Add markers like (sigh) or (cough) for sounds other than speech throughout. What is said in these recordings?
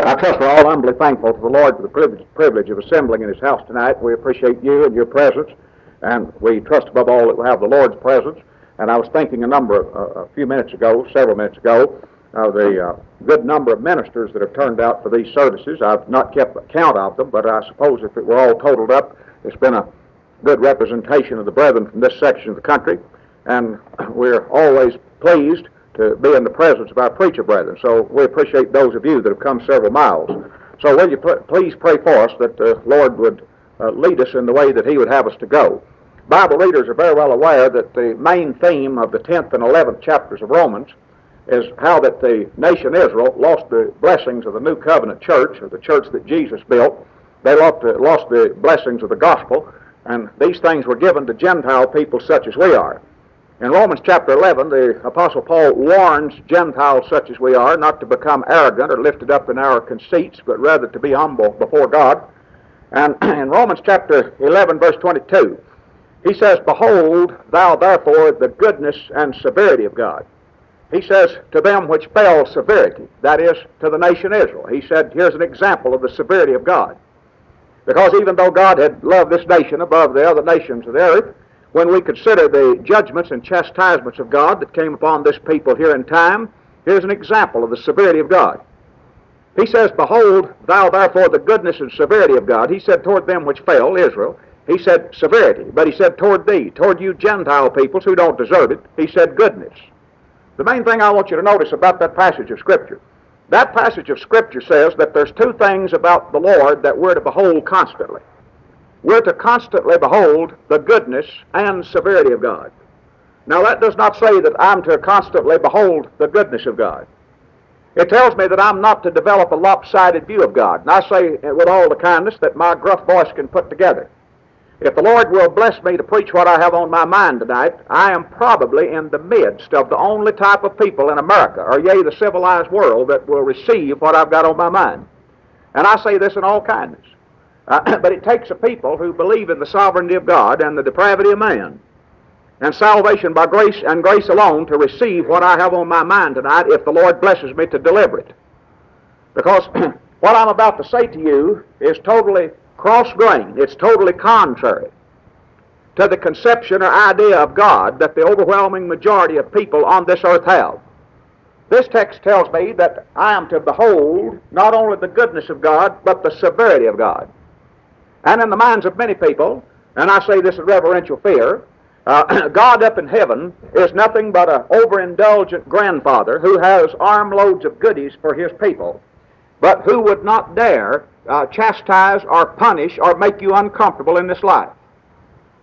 I trust we're all humbly thankful to the Lord for the privilege, privilege of assembling in His house tonight. We appreciate you and your presence, and we trust above all that we have the Lord's presence. And I was thinking a number, of, uh, a few minutes ago, several minutes ago, of the uh, good number of ministers that have turned out for these services. I've not kept a count of them, but I suppose if it were all totaled up, it's been a good representation of the brethren from this section of the country. And we're always pleased to be in the presence of our preacher brethren. So we appreciate those of you that have come several miles. So will you pl- please pray for us that the Lord would uh, lead us in the way that He would have us to go. Bible readers are very well aware that the main theme of the 10th and 11th chapters of Romans is how that the nation Israel lost the blessings of the new covenant church, or the church that Jesus built. They lost the, lost the blessings of the gospel, and these things were given to Gentile people such as we are. In Romans chapter 11, the Apostle Paul warns Gentiles such as we are not to become arrogant or lifted up in our conceits, but rather to be humble before God. And (clears throat) in Romans chapter 11, verse 22, he says, Behold, thou therefore the goodness and severity of God. He says, To them which fell severity, that is, to the nation Israel. He said, Here's an example of the severity of God. Because even though God had loved this nation above the other nations of the earth, when we consider the judgments and chastisements of God that came upon this people here in time, here's an example of the severity of God. He says, Behold, thou therefore the goodness and severity of God. He said toward them which fell, Israel, he said severity. But he said toward thee, toward you Gentile peoples who don't deserve it, he said goodness. The main thing I want you to notice about that passage of Scripture, that passage of Scripture says that there's two things about the Lord that we're to behold constantly we're to constantly behold the goodness and severity of God. Now, that does not say that I'm to constantly behold the goodness of God. It tells me that I'm not to develop a lopsided view of God. And I say with all the kindness that my gruff voice can put together. If the Lord will bless me to preach what I have on my mind tonight, I am probably in the midst of the only type of people in America, or yea, the civilized world, that will receive what I've got on my mind. And I say this in all kindness. Uh, (clears throat) but it takes a people who believe in the sovereignty of God and the depravity of man and salvation by grace and grace alone to receive what I have on my mind tonight if the Lord blesses me to deliver it. Because (clears throat) what I'm about to say to you is totally cross grained, it's totally contrary to the conception or idea of God that the overwhelming majority of people on this earth have. This text tells me that I am to behold not only the goodness of God, but the severity of God. And in the minds of many people, and I say this in reverential fear, uh, (clears throat) God up in heaven is nothing but an overindulgent grandfather who has armloads of goodies for his people, but who would not dare uh, chastise or punish or make you uncomfortable in this life.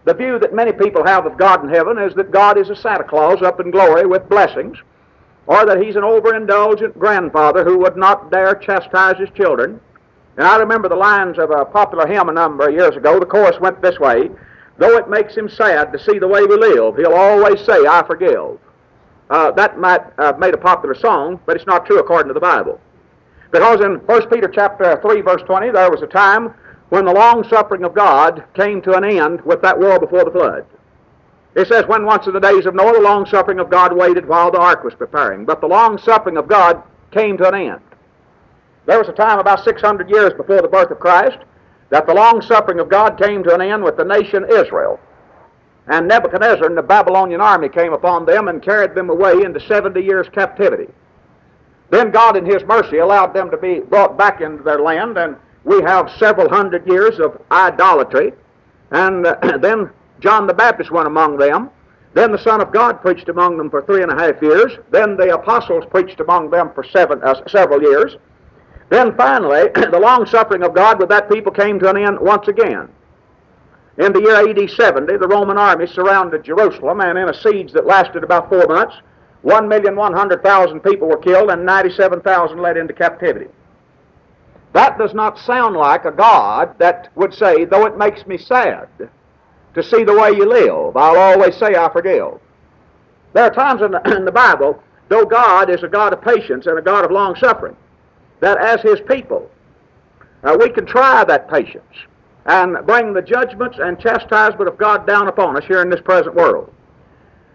The view that many people have of God in heaven is that God is a Santa Claus up in glory with blessings, or that he's an overindulgent grandfather who would not dare chastise his children, and I remember the lines of a popular hymn a number of years ago. The chorus went this way Though it makes him sad to see the way we live, he'll always say, I forgive. Uh, that might have made a popular song, but it's not true according to the Bible. Because in 1 Peter chapter 3, verse 20, there was a time when the long suffering of God came to an end with that world before the flood. It says, When once in the days of Noah, the long suffering of God waited while the ark was preparing. But the long suffering of God came to an end. There was a time about 600 years before the birth of Christ that the long suffering of God came to an end with the nation Israel. And Nebuchadnezzar and the Babylonian army came upon them and carried them away into 70 years' captivity. Then God, in His mercy, allowed them to be brought back into their land, and we have several hundred years of idolatry. And uh, (clears throat) then John the Baptist went among them. Then the Son of God preached among them for three and a half years. Then the apostles preached among them for seven, uh, several years. Then finally, (clears throat) the long suffering of God with that people came to an end once again. In the year AD 70, the Roman army surrounded Jerusalem, and in a siege that lasted about four months, 1,100,000 people were killed and 97,000 led into captivity. That does not sound like a God that would say, though it makes me sad to see the way you live, I'll always say I forgive. There are times in the, (clears throat) in the Bible, though God is a God of patience and a God of long suffering, that as His people, uh, we can try that patience and bring the judgments and chastisement of God down upon us here in this present world.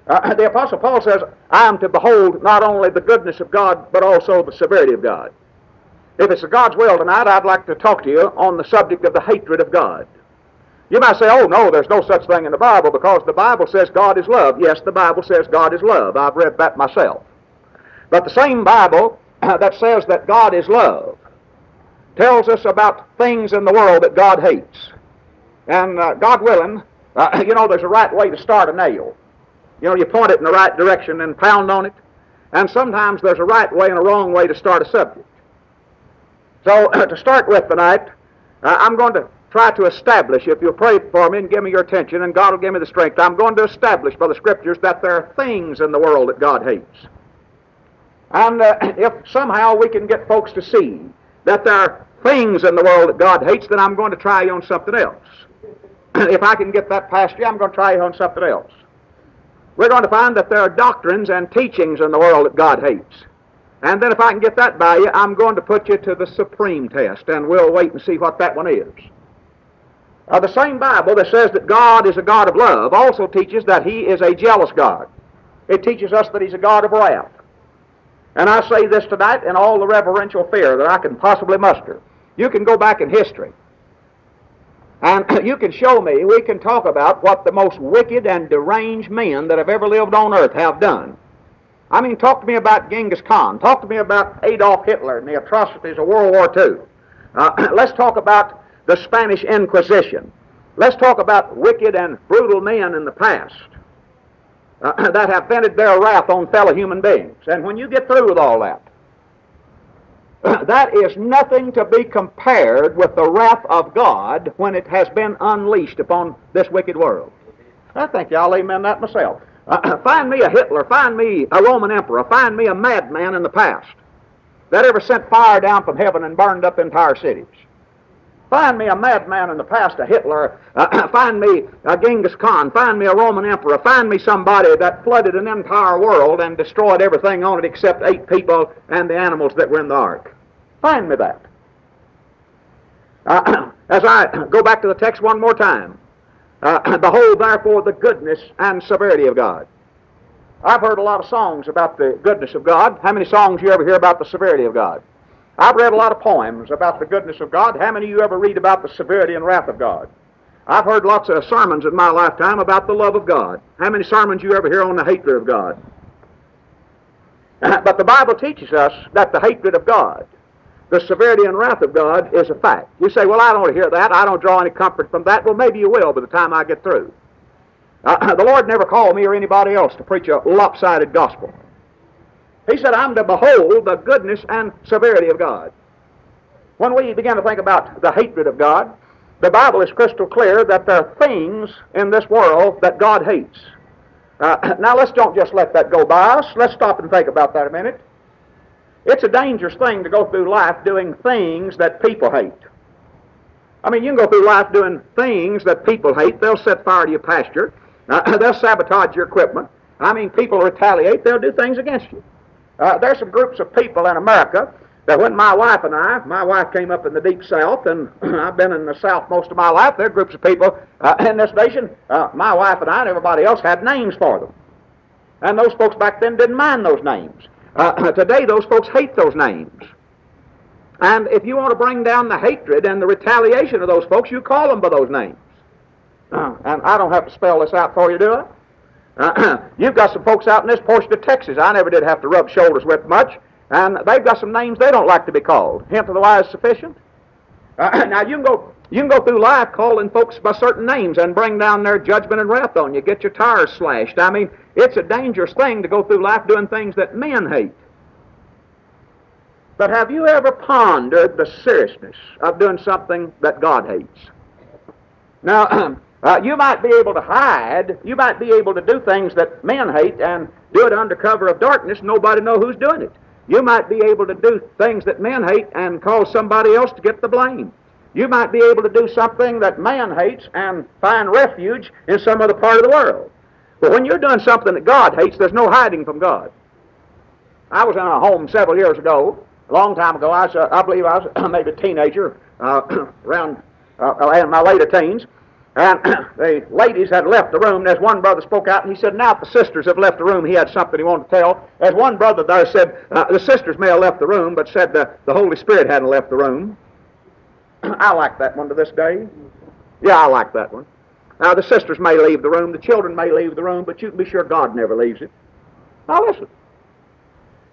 Uh, (clears throat) the Apostle Paul says, I am to behold not only the goodness of God, but also the severity of God. if it's God's will tonight, I'd like to talk to you on the subject of the hatred of God. You might say, oh, no, there's no such thing in the Bible because the Bible says God is love. Yes, the Bible says God is love. I've read that myself. But the same Bible (laughs) that says that God is love tells us about things in the world that God hates. And uh, God willing, uh, (laughs) you know, there's a right way to start a nail. You know, you point it in the right direction and pound on it. And sometimes there's a right way and a wrong way to start a subject. So, (clears throat) to start with tonight, uh, I'm going to try to establish, if you'll pray for me and give me your attention, and God will give me the strength, I'm going to establish by the Scriptures that there are things in the world that God hates. And uh, (clears throat) if somehow we can get folks to see that there are things in the world that God hates, then I'm going to try you on something else. (clears throat) if I can get that past you, I'm going to try you on something else. We're going to find that there are doctrines and teachings in the world that God hates. And then if I can get that by you, I'm going to put you to the supreme test, and we'll wait and see what that one is. Uh, the same Bible that says that God is a God of love also teaches that He is a jealous God. It teaches us that He's a God of wrath. And I say this tonight in all the reverential fear that I can possibly muster. You can go back in history. And (clears throat) you can show me, we can talk about what the most wicked and deranged men that have ever lived on earth have done. I mean, talk to me about Genghis Khan. Talk to me about Adolf Hitler and the atrocities of World War II. Uh, (clears throat) let's talk about the Spanish Inquisition. Let's talk about wicked and brutal men in the past uh, (clears throat) that have vented their wrath on fellow human beings. And when you get through with all that, (clears throat) that is nothing to be compared with the wrath of God when it has been unleashed upon this wicked world. I think y'all amen that myself. Uh, (clears throat) find me a Hitler, find me a Roman emperor, find me a madman in the past that ever sent fire down from heaven and burned up entire cities. Find me a madman in the past, a Hitler. Uh, (clears throat) find me a Genghis Khan. Find me a Roman emperor. Find me somebody that flooded an entire world and destroyed everything on it except eight people and the animals that were in the ark. Find me that. Uh, (clears throat) as I (clears throat) go back to the text one more time, uh, behold therefore the goodness and severity of God. I've heard a lot of songs about the goodness of God. How many songs you ever hear about the severity of God? I've read a lot of poems about the goodness of God. How many of you ever read about the severity and wrath of God? I've heard lots of sermons in my lifetime about the love of God. How many sermons you ever hear on the hatred of God? (laughs) But the Bible teaches us that the hatred of God, the severity and wrath of God, is a fact. You say, well, I don't hear that. I don't draw any comfort from that. Well, maybe you will by the time I get through. Uh, (laughs) the Lord never called me or anybody else to preach a lopsided gospel. He said, I'm to behold the goodness and severity of God. When we begin to think about the hatred of God, the Bible is crystal clear that there are things in this world that God hates. Uh, (clears throat) now, let's don't just let that go by us. Let's stop and think about that a minute. It's a dangerous thing to go through life doing things that people hate. I mean, you can go through life doing things that people hate. They'll set fire to your pasture. Uh, (clears throat) they'll sabotage your equipment. I mean, people retaliate. They'll do things against you. Uh, there's some groups of people in America that when my wife and I, my wife came up in the deep south, and (clears throat) I've been in the south most of my life, there are groups of people uh, in this nation, uh, my wife and I and everybody else had names for them. And those folks back then didn't mind those names. Uh, (clears throat) today, those folks hate those names. And if you want to bring down the hatred and the retaliation of those folks, you call them by those names. (clears throat) And I don't have to spell this out for you, do I? (clears throat) you've got some folks out in this portion of Texas I never did have to rub shoulders with much, and they've got some names they don't like to be called. Hint of the wise sufficient. Uh, (clears throat) now you can go you can go through life calling folks by certain names and bring down their judgment and wrath on you. Get your tires slashed. I mean, it's a dangerous thing to go through life doing things that men hate. But have you ever pondered the seriousness of doing something that God hates? Now, (clears throat) Uh, you might be able to hide. You might be able to do things that men hate and do it under cover of darkness. Nobody know who's doing it. You might be able to do things that men hate and cause somebody else to get the blame. You might be able to do something that man hates and find refuge in some other part of the world. But when you're doing something that God hates, there's no hiding from God. I was in a home several years ago, a long time ago. I, was, uh, I believe I was (clears throat) maybe a teenager, uh, (clears throat) around uh, in my later teens, And (clears throat) the ladies had left the room. There's one brother spoke out, and he said, "Now the sisters have left the room, he had something he wanted to tell." There's one brother there said, uh, "The sisters may have left the room, but said the, the Holy Spirit hadn't left the room." (clears throat) I like that one to this day. Yeah, I like that one. Now the sisters may leave the room, the children may leave the room, but you can be sure God never leaves it. Now listen.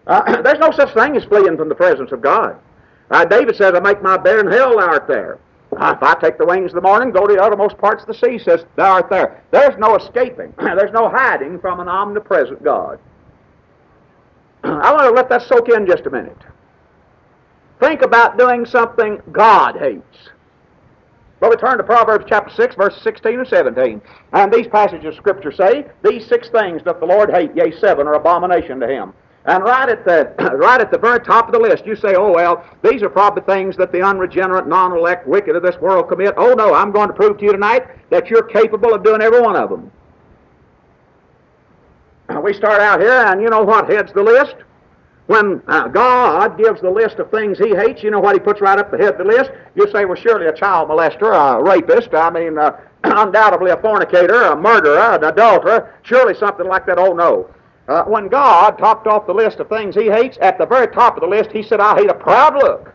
Uh, (clears throat) there's no such thing as fleeing from the presence of God. Uh, David says, I make my bed in hell, art there. Uh, if I take the wings of the morning, go to the uttermost parts of the sea, says, thou art there. There's no escaping. (clears throat) There's no hiding from an omnipresent God. (clears throat) I want to let that soak in just a minute. Think about doing something God hates. Well, we turn to Proverbs chapter 6, verses 16 and 17. And these passages of Scripture say, These six things doth the Lord hate, yea, seven are abomination to him. And right at the (clears throat) right at the very top of the list, you say, "Oh well, these are probably things that the unregenerate, non-elect, wicked of this world commit." Oh no, I'm going to prove to you tonight that you're capable of doing every one of them. We start out here, and you know what heads the list? When uh, God gives the list of things He hates, you know what He puts right up the head of the list? You say, "Well, surely a child molester, a rapist. I mean, uh, (clears throat) undoubtedly a fornicator, a murderer, an adulterer. Surely something like that." Oh no. Uh, when God topped off the list of things he hates, at the very top of the list, he said, I hate a proud look.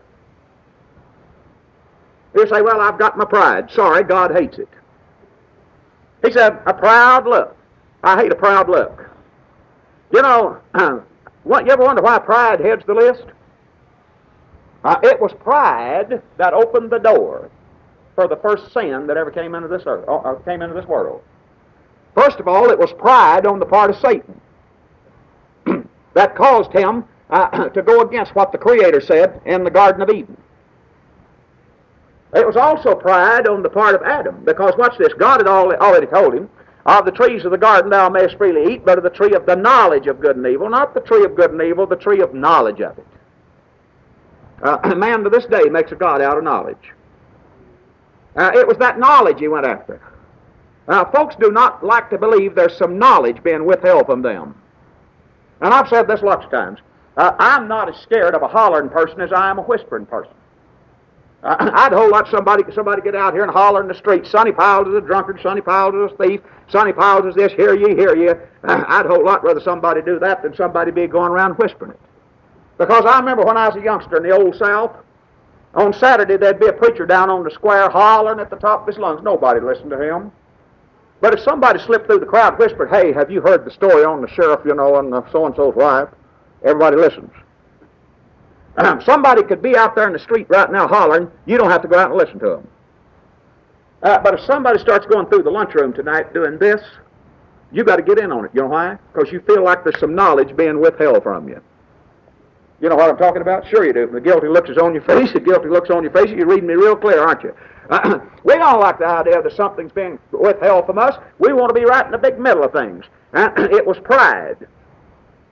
You say, Well, I've got my pride. Sorry, God hates it. He said, A proud look. I hate a proud look. You know, (clears throat) what, you ever wonder why pride heads the list? Uh, it was pride that opened the door for the first sin that ever came into this earth, uh, came into this world. First of all, it was pride on the part of Satan that caused him uh, (clears throat) to go against what the Creator said in the Garden of Eden. It was also pride on the part of Adam, because watch this, God had already told him, of the trees of the garden thou mayest freely eat, but of the tree of the knowledge of good and evil, not the tree of good and evil, the tree of knowledge of it. Uh, (clears throat) man to this day makes a God out of knowledge. Uh, it was that knowledge he went after. Now, folks do not like to believe there's some knowledge being withheld from them. And I've said this lots of times. Uh, I'm not as scared of a hollering person as I am a whispering person. Uh, (clears throat) I'd whole lot somebody somebody get out here and holler in the street. Sonny Pyles is a drunkard. Sonny Pyles is a thief. Sonny Pyles is this. Hear ye, hear ye. Uh, (clears throat) I'd whole lot rather somebody do that than somebody be going around whispering it. Because I remember when I was a youngster in the old South, on Saturday there'd be a preacher down on the square hollering at the top of his lungs. Nobody listened to him. But if somebody slipped through the crowd, whispered, "Hey, have you heard the story on the sheriff, you know, and so and so's wife?" Everybody listens. (clears throat) somebody could be out there in the street right now hollering. You don't have to go out and listen to them. Uh, but if somebody starts going through the lunchroom tonight doing this, you got to get in on it. You know why? Because you feel like there's some knowledge being withheld from you. You know what I'm talking about? Sure you do. The guilty looks is on your face. The guilty looks on your face. You're reading me real clear, aren't you? (clears throat) we don't like the idea that something's being withheld from us. We want to be right in the big middle of things. (clears throat) it was pride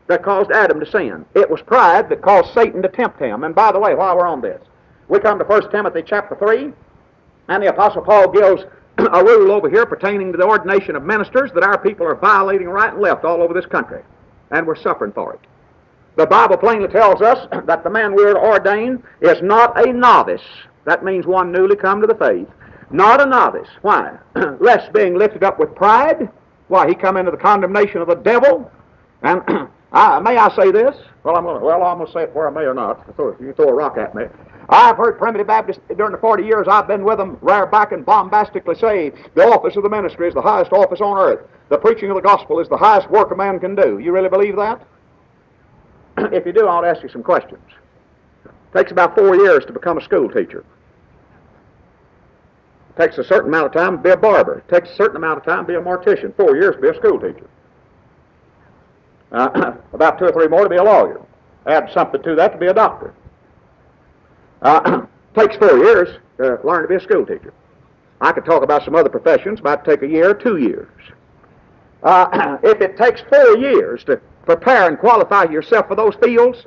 that caused Adam to sin. It was pride that caused Satan to tempt him. And by the way, while we're on this, we come to 1 Timothy chapter 3, and the Apostle Paul gives (clears throat) a rule over here pertaining to the ordination of ministers that our people are violating right and left all over this country, and we're suffering for it. The Bible plainly tells us that the man we're to ordain is not a novice, that means one newly come to the faith. Not a novice. Why? (clears throat) Lest being lifted up with pride, why, he come into the condemnation of the devil. And (clears throat) I, may I say this? Well, I'm gonna, well, I'm going to say it where I may or not. You throw a rock at me. I've heard primitive Baptists during the 40 years I've been with them rear back and bombastically say the office of the ministry is the highest office on earth. The preaching of the gospel is the highest work a man can do. You really believe that? (clears throat) if you do, I'll ask you some questions. Takes about four years to become a school teacher. Takes a certain amount of time to be a barber. Takes a certain amount of time to be a mortician. Four years to be a school teacher. Uh, (clears throat) about two or three more to be a lawyer. Add something to that to be a doctor. Uh, (clears throat) takes four years to learn to be a school teacher. I could talk about some other professions, might take a year, two years. Uh, (clears throat) if it takes four years to prepare and qualify yourself for those fields,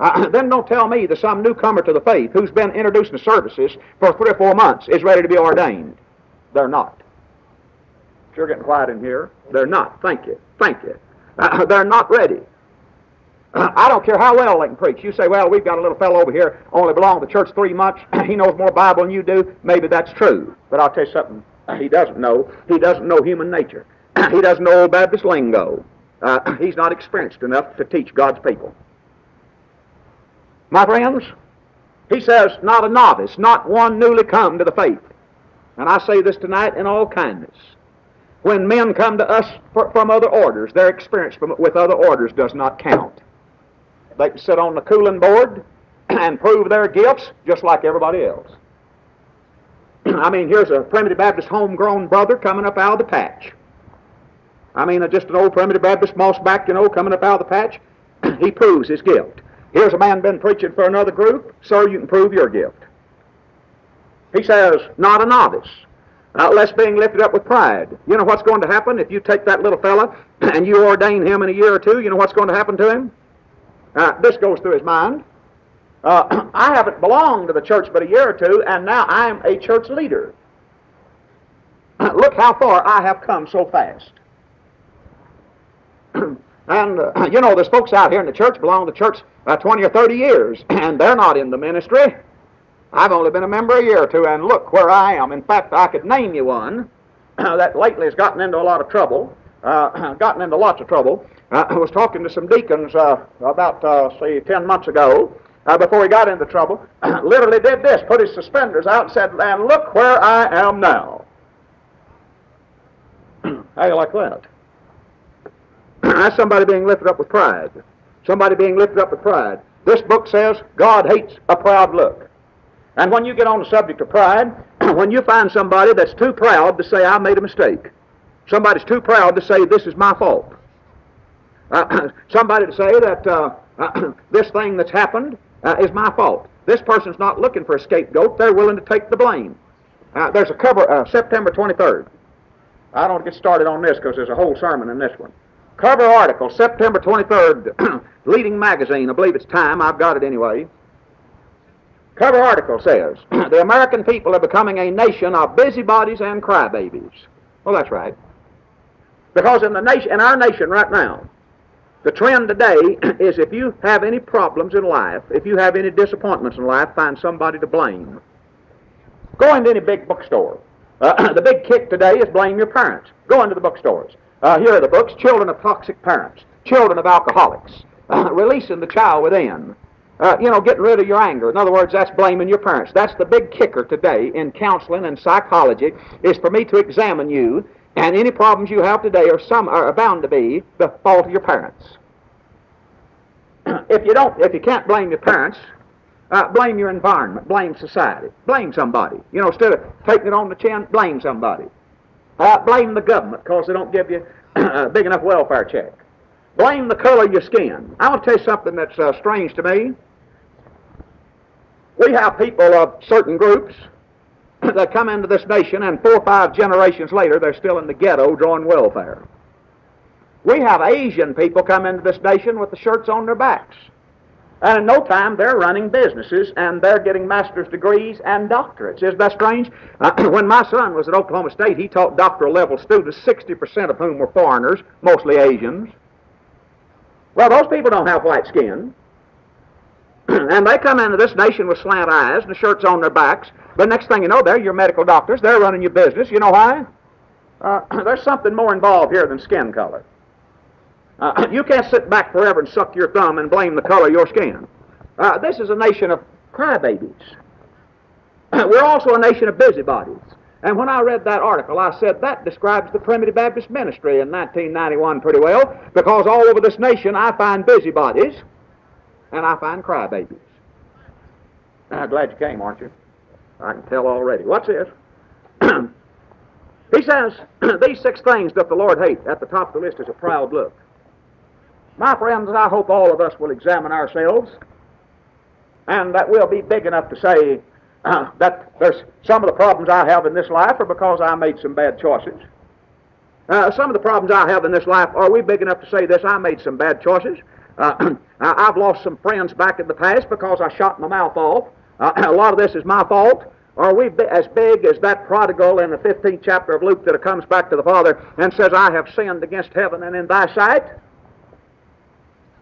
uh, (clears throat) then don't tell me that some newcomer to the faith who's been introduced to services for three or four months is ready to be ordained. They're not. You're getting quiet in here. They're not. Thank you. Thank you. Uh, (clears throat) they're not ready. Uh, I don't care how well they can preach. You say, well, we've got a little fellow over here, only belonged to the church three months. (clears throat) he knows more Bible than you do. Maybe that's true. But I'll tell you something. he doesn't know. He doesn't know human nature. he doesn't know old Baptist lingo. Uh, he's not experienced enough to teach God's people. My friends, he says, not a novice, not one newly come to the faith. And I say this tonight in all kindness. When men come to us for, from other orders, their experience from, with other orders does not count. They can sit on the cooling board (clears throat) and prove their gifts just like everybody else. (clears throat) I mean, here's a Primitive Baptist homegrown brother coming up out of the patch. I mean, just an old Primitive Baptist mossback, you know, coming up out of the patch. (clears throat) he proves his gift. Here's a man been preaching for another group. Sir, you can prove your gift. He says, not a novice. Uh, less being lifted up with pride. You know what's going to happen if you take that little fella (clears throat) and you ordain him in a year or two? You know what's going to happen to him? Uh, this goes through his mind. Uh, (clears throat) I haven't belonged to the church but a year or two, and now I'm a church leader. (clears throat) Look how far I have come so fast. And, uh, (clears throat) you know, there's folks out here in the church belong to the church uh, 20 or 30 years, (clears throat) and they're not in the ministry. I've only been a member a year or two, and look where I am. In fact, I could name you one (clears throat) that lately has gotten into a lot of trouble, uh, gotten into lots of trouble. Uh, I was talking to some deacons uh, about, uh, say, 10 months ago, uh, before he got into trouble, literally did this, put his suspenders out and said, and look where I am now. How you like that? (clears throat) That's somebody being lifted up with pride. Somebody being lifted up with pride. This book says God hates a proud look. And when you get on the subject of pride, (clears throat) when you find somebody that's too proud to say, I made a mistake, somebody's too proud to say, this is my fault, (clears throat) uh, somebody to say that uh, this thing that's happened uh, is my fault. This person's not looking for a scapegoat. They're willing to take the blame. Uh, there's a cover, uh, September 23rd. I don't get started on this because there's a whole sermon in this one. Cover article, September 23rd, (clears throat) leading magazine. I believe it's Time. I've got it anyway. Cover article says, (clears throat) the American people are becoming a nation of busybodies and crybabies. Well, that's right. Because in the nation, in our nation right now, the trend today (clears throat) is if you have any problems in life, if you have any disappointments in life, find somebody to blame. Go into any big bookstore. Uh, the big kick today is blame your parents. Go into the bookstores. Uh, here are the books Children of Toxic Parents, Children of Alcoholics, uh, Releasing the Child Within, uh, you know, getting rid of your anger. In other words, that's blaming your parents. That's the big kicker today in counseling and psychology is for me to examine you, and any problems you have today are some are bound to be the fault of your parents. (clears throat) if you don't, if you can't blame your parents, uh, blame your environment, blame society, blame somebody. You know, instead of taking it on the chin, blame somebody. Uh, blame the government because they don't give you (clears throat) a big enough welfare check. Blame the color of your skin. I want to tell you something that's uh, strange to me. We have people of certain groups (clears throat) that come into this nation, and four or five generations later, they're still in the ghetto drawing welfare. We have Asian people come into this nation with the shirts on their backs. And in no time, they're running businesses and they're getting master's degrees and doctorates. Isn't that strange? Uh, (clears throat) when my son was at Oklahoma State, he taught doctoral level students, 60% of whom were foreigners, mostly Asians. Well, those people don't have white skin. (clears throat) and they come into this nation with slant eyes and shirts on their backs. But next thing you know, they're your medical doctors. They're running your business. You know why? Uh, (clears throat) there's something more involved here than skin color. Uh, you can't sit back forever and suck your thumb and blame the color of your skin. Uh, this is a nation of crybabies. (clears throat) We're also a nation of busybodies. And when I read that article, I said that describes the Primitive Baptist ministry in 1991 pretty well, because all over this nation I find busybodies and I find crybabies. I'm glad you came, aren't you? I can tell already. What's this? (clears throat) he says, (clears throat) These six things that the Lord hates. At the top of the list is a proud look. My friends, I hope all of us will examine ourselves and that we'll be big enough to say uh, that there's some of the problems I have in this life are because I made some bad choices. Uh, some of the problems I have in this life, are we big enough to say this? I made some bad choices. Uh, (clears throat) I've lost some friends back in the past because I shot my mouth off. Uh, (clears throat) a lot of this is my fault. Are we as big as that prodigal in the 15th chapter of Luke that comes back to the Father and says, I have sinned against heaven and in thy sight?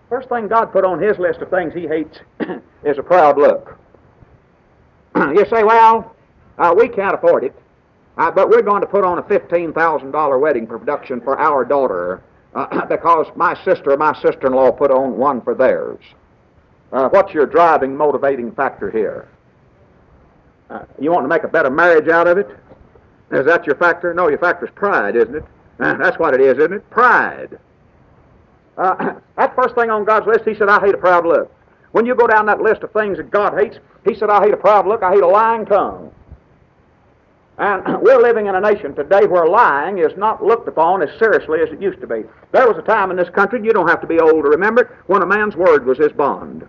First thing God put on his list of things he hates (coughs) is a proud look. (clears throat) you say, well, uh, we can't afford it. Uh, but we're going to put on a $15,000 wedding production for our daughter uh, (coughs) because my sister my sister-in-law put on one for theirs. Uh, what's your driving, motivating factor here? Uh, you want to make a better marriage out of it? Is that your factor? No, your factor is pride, isn't it? Uh, that's what it is, isn't it? Pride. Uh, (clears throat) that first thing on God's list, He said, I hate a proud look. When you go down that list of things that God hates, He said, I hate a proud look, I hate a lying tongue. And (clears throat) we're living in a nation today where lying is not looked upon as seriously as it used to be. There was a time in this country, you don't have to be old to remember it, when a man's word was his bond.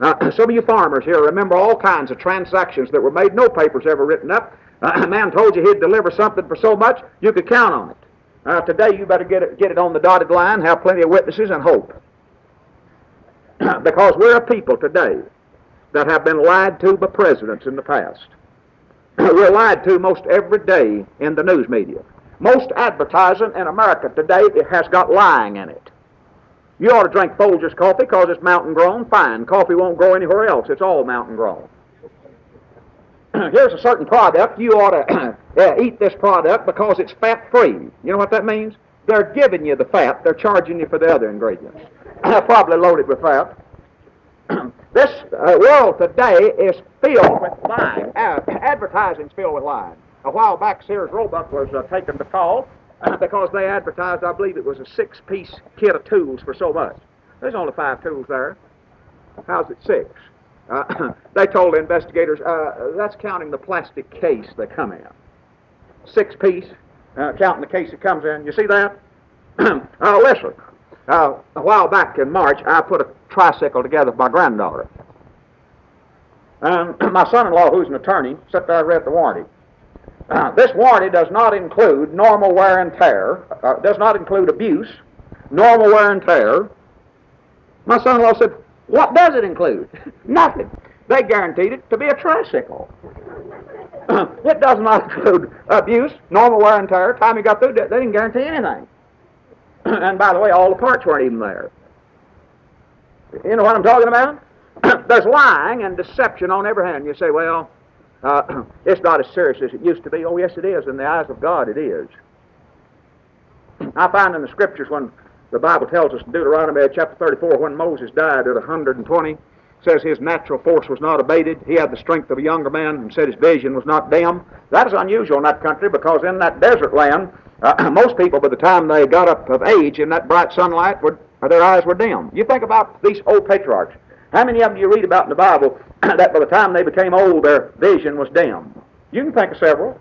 Now, (clears throat) some of you farmers here remember all kinds of transactions that were made, no papers ever written up. A man told you he'd deliver something for so much, you could count on it. Uh, today, you better get it, get it on the dotted line, have plenty of witnesses, and hope. (clears throat) because we're a people today that have been lied to by presidents in the past. (clears throat) we're lied to most every day in the news media. Most advertising in America today it has got lying in it. You ought to drink Folgers coffee because it's mountain grown. Fine. Coffee won't grow anywhere else. It's all mountain grown. (clears throat) Here's a certain product. You ought to (clears throat) uh, eat this product because it's fat free. You know what that means? They're giving you the fat. They're charging you for the other ingredients. (clears throat) Probably loaded with fat. this uh, world today is filled with lying. Uh, advertising's filled with lying. A while back, Sears Roebuck was uh, taken to call because they advertised, I believe it was a six-piece kit of tools for so much. There's only five tools there. How's it six? Uh, (clears throat) they told the investigators, uh, that's counting the plastic case they come in. Six piece, uh, counting the case it comes in. You see that? (clears throat) uh, listen, uh, a while back in March, I put a tricycle together for my granddaughter. Um, (clears throat) my son-in-law, who's an attorney, sat there and read the warranty. Uh, this warranty does not include normal wear and tear, does not include abuse, normal wear and tear. My son-in-law said, what does it include? (laughs) Nothing. They guaranteed it to be a tricycle. (clears throat) it does not include abuse, normal wear and tear. Time you got through, they didn't guarantee anything. (clears throat) and by the way, all the parts weren't even there. You know what I'm talking about? (clears throat) There's lying and deception on every hand. You say, well, uh, it's not as serious as it used to be. Oh, yes, it is. In the eyes of God, it is. I find in the scriptures when the Bible tells us in Deuteronomy chapter 34, when Moses died at 120, says his natural force was not abated. He had the strength of a younger man and said his vision was not dim. That is unusual in that country because in that desert land, uh, (clears throat) most people, by the time they got up of age in that bright sunlight, were, their eyes were dim. You think about these old patriarchs. How many of them do you read about in the Bible (clears throat) that by the time they became old, their vision was dim? You can think of several.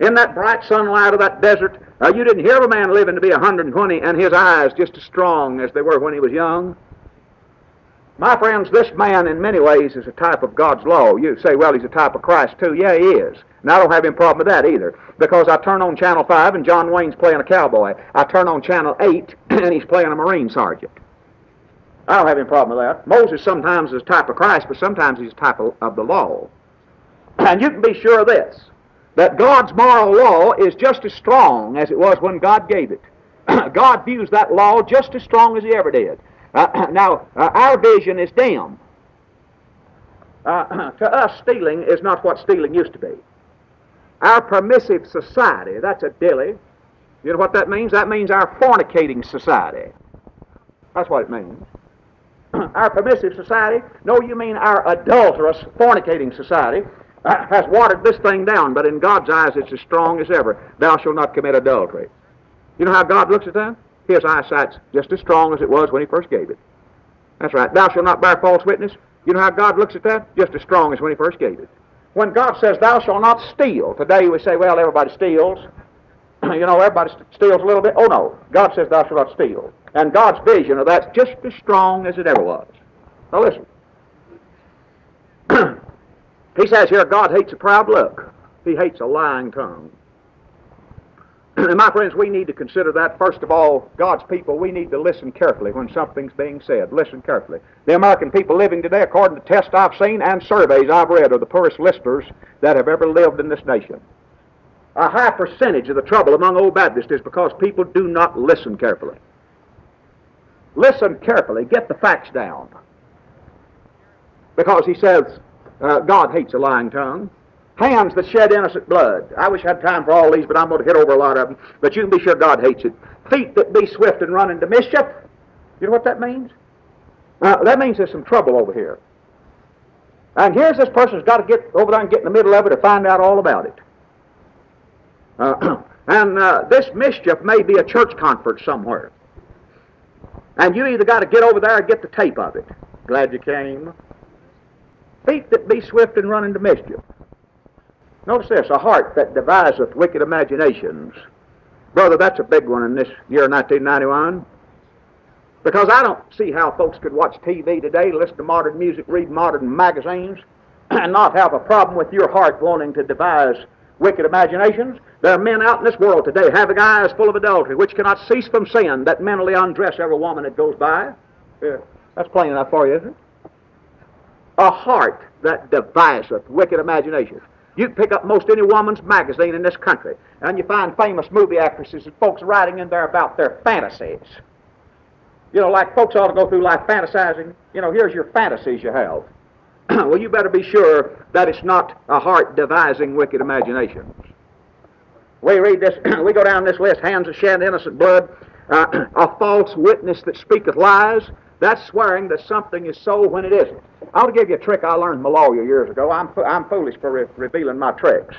In that bright sunlight of that desert, uh, you didn't hear of a man living to be 120 and his eyes just as strong as they were when he was young. My friends, this man in many ways is a type of God's law. You say, well, he's a type of Christ too. Yeah, he is. And I don't have any problem with that either. Because I turn on Channel 5 and John Wayne's playing a cowboy. I turn on Channel 8 (clears throat) and he's playing a Marine sergeant. I don't have any problem with that. Moses sometimes is a type of Christ, but sometimes he's a type of, of the law. And you can be sure of this, that God's moral law is just as strong as it was when God gave it. (clears throat) God views that law just as strong as he ever did. Uh, (clears throat) now, uh, our vision is dim. Uh, (clears throat) to us, stealing is not what stealing used to be. Our permissive society, that's a dilly. You know what that means? That means our fornicating society. That's what it means. our permissive society, no, you mean our adulterous, fornicating society, has watered this thing down, but in God's eyes it's as strong as ever. Thou shalt not commit adultery. You know how God looks at that? His eyesight's just as strong as it was when he first gave it. That's right. Thou shalt not bear false witness. You know how God looks at that? Just as strong as when he first gave it. When God says, Thou shalt not steal, today we say, Well, everybody steals. (clears throat) you know, everybody steals a little bit. Oh, no. God says, Thou shalt not steal. And God's vision of that's just as strong as it ever was. Now listen. He says here, God hates a proud look. He hates a lying tongue. (clears throat) and my friends, we need to consider that, first of all, God's people, we need to listen carefully when something's being said. Listen carefully. The American people living today, according to tests I've seen and surveys I've read, are the poorest listeners that have ever lived in this nation. A high percentage of the trouble among old Baptists is because people do not listen carefully. Listen carefully. Get the facts down. Because he says uh, God hates a lying tongue. Hands that shed innocent blood. I wish I had time for all these, but I'm going to hit over a lot of them. But you can be sure God hates it. Feet that be swift and run into mischief. You know what that means? Uh, that means there's some trouble over here. And here's this person who's got to get over there and get in the middle of it to find out all about it. Uh, (clears throat) and uh, this mischief may be a church conference somewhere. And you either got to get over there or get the tape of it. Glad you came. Feet that be swift and run into mischief. Notice this a heart that deviseth wicked imaginations. Brother, that's a big one in this year 1991. Because I don't see how folks could watch TV today, listen to modern music, read modern magazines, (clears throat) and not have a problem with your heart wanting to devise wicked imaginations. There are men out in this world today having eyes full of adultery, which cannot cease from sin, that mentally undress every woman that goes by. Yeah, that's plain enough for you, isn't it? A heart that deviseth wicked imaginations. You pick up most any woman's magazine in this country, and you find famous movie actresses and folks writing in there about their fantasies. You know, like folks ought to go through life fantasizing. You know, here's your fantasies you have. (clears throat) well, you better be sure that it's not a heart devising wicked imaginations. We read this, (clears throat) we go down this list hands that shed innocent blood, uh, (clears throat) a false witness that speaketh lies. That's swearing that something is so when it isn't. I'll give you a trick I learned from a lawyer years ago. I'm, I'm foolish for re- revealing my tricks,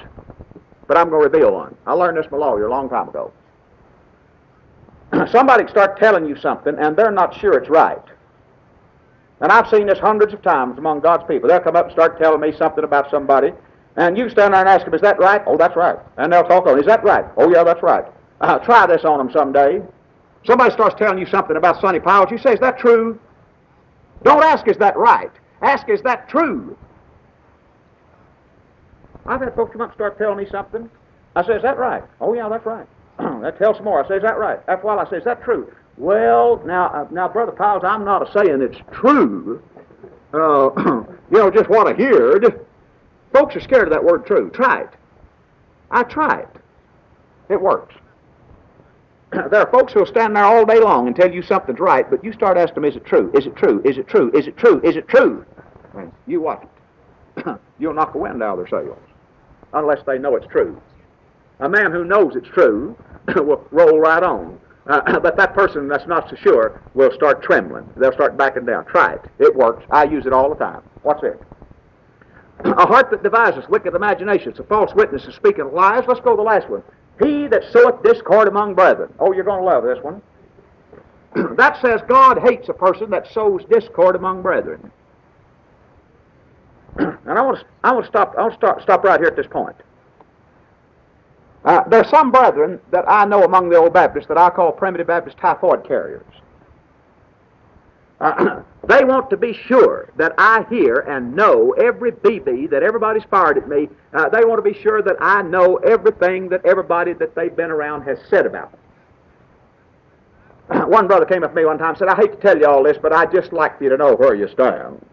but I'm going to reveal one. I learned this from a lawyer a long time ago. (clears throat) somebody can start telling you something and they're not sure it's right. And I've seen this hundreds of times among God's people. They'll come up and start telling me something about somebody, and you stand there and ask them, Is that right? Oh, that's right. And they'll talk on, Is that right? Oh, yeah, that's right. Uh, try this on them someday. Somebody starts telling you something about Sonny Pyles. You say, Is that true? Don't ask, Is that right? Ask, Is that true? I've had folks come up and start telling me something. I say, Is that right? Oh, yeah, that's right. (clears throat) that tells some more. I say, is that right? After a while, I say, is that true? Well, now, uh, now, Brother Powell, I'm not saying it's true. Uh, (clears throat) you know, just what I heard. Folks are scared of that word true. Try it. I try it. It works. (clears throat) there are folks who'll stand there all day long and tell you something's right, but you start asking them, is it true? Is it true? Is it true? Is it true? Is it true? And you watch it. (clears throat) You'll knock the wind out of their sails unless they know it's true. A man who knows it's true (clears throat) will roll right on. Uh, but that person that's not so sure will start trembling. They'll start backing down. Try it. It works. I use it all the time. What's it? A heart that devises wicked imaginations, a false witness is speaking lies. Let's go to the last one. He that soweth discord among brethren. Oh, you're going to love this one. (clears throat) that says God hates a person that sows discord among brethren. (clears throat) and I want to, I want to stop. I want to stop, stop right here at this point. Uh, there are some brethren that I know among the old Baptists that I call primitive Baptist typhoid carriers. Uh, (clears throat) they want to be sure that I hear and know every BB that everybody's fired at me. Uh, they want to be sure that I know everything that everybody that they've been around has said about me. (clears throat) one brother came up to me one time and said, I hate to tell you all this, but I'd just like you to know where you stand.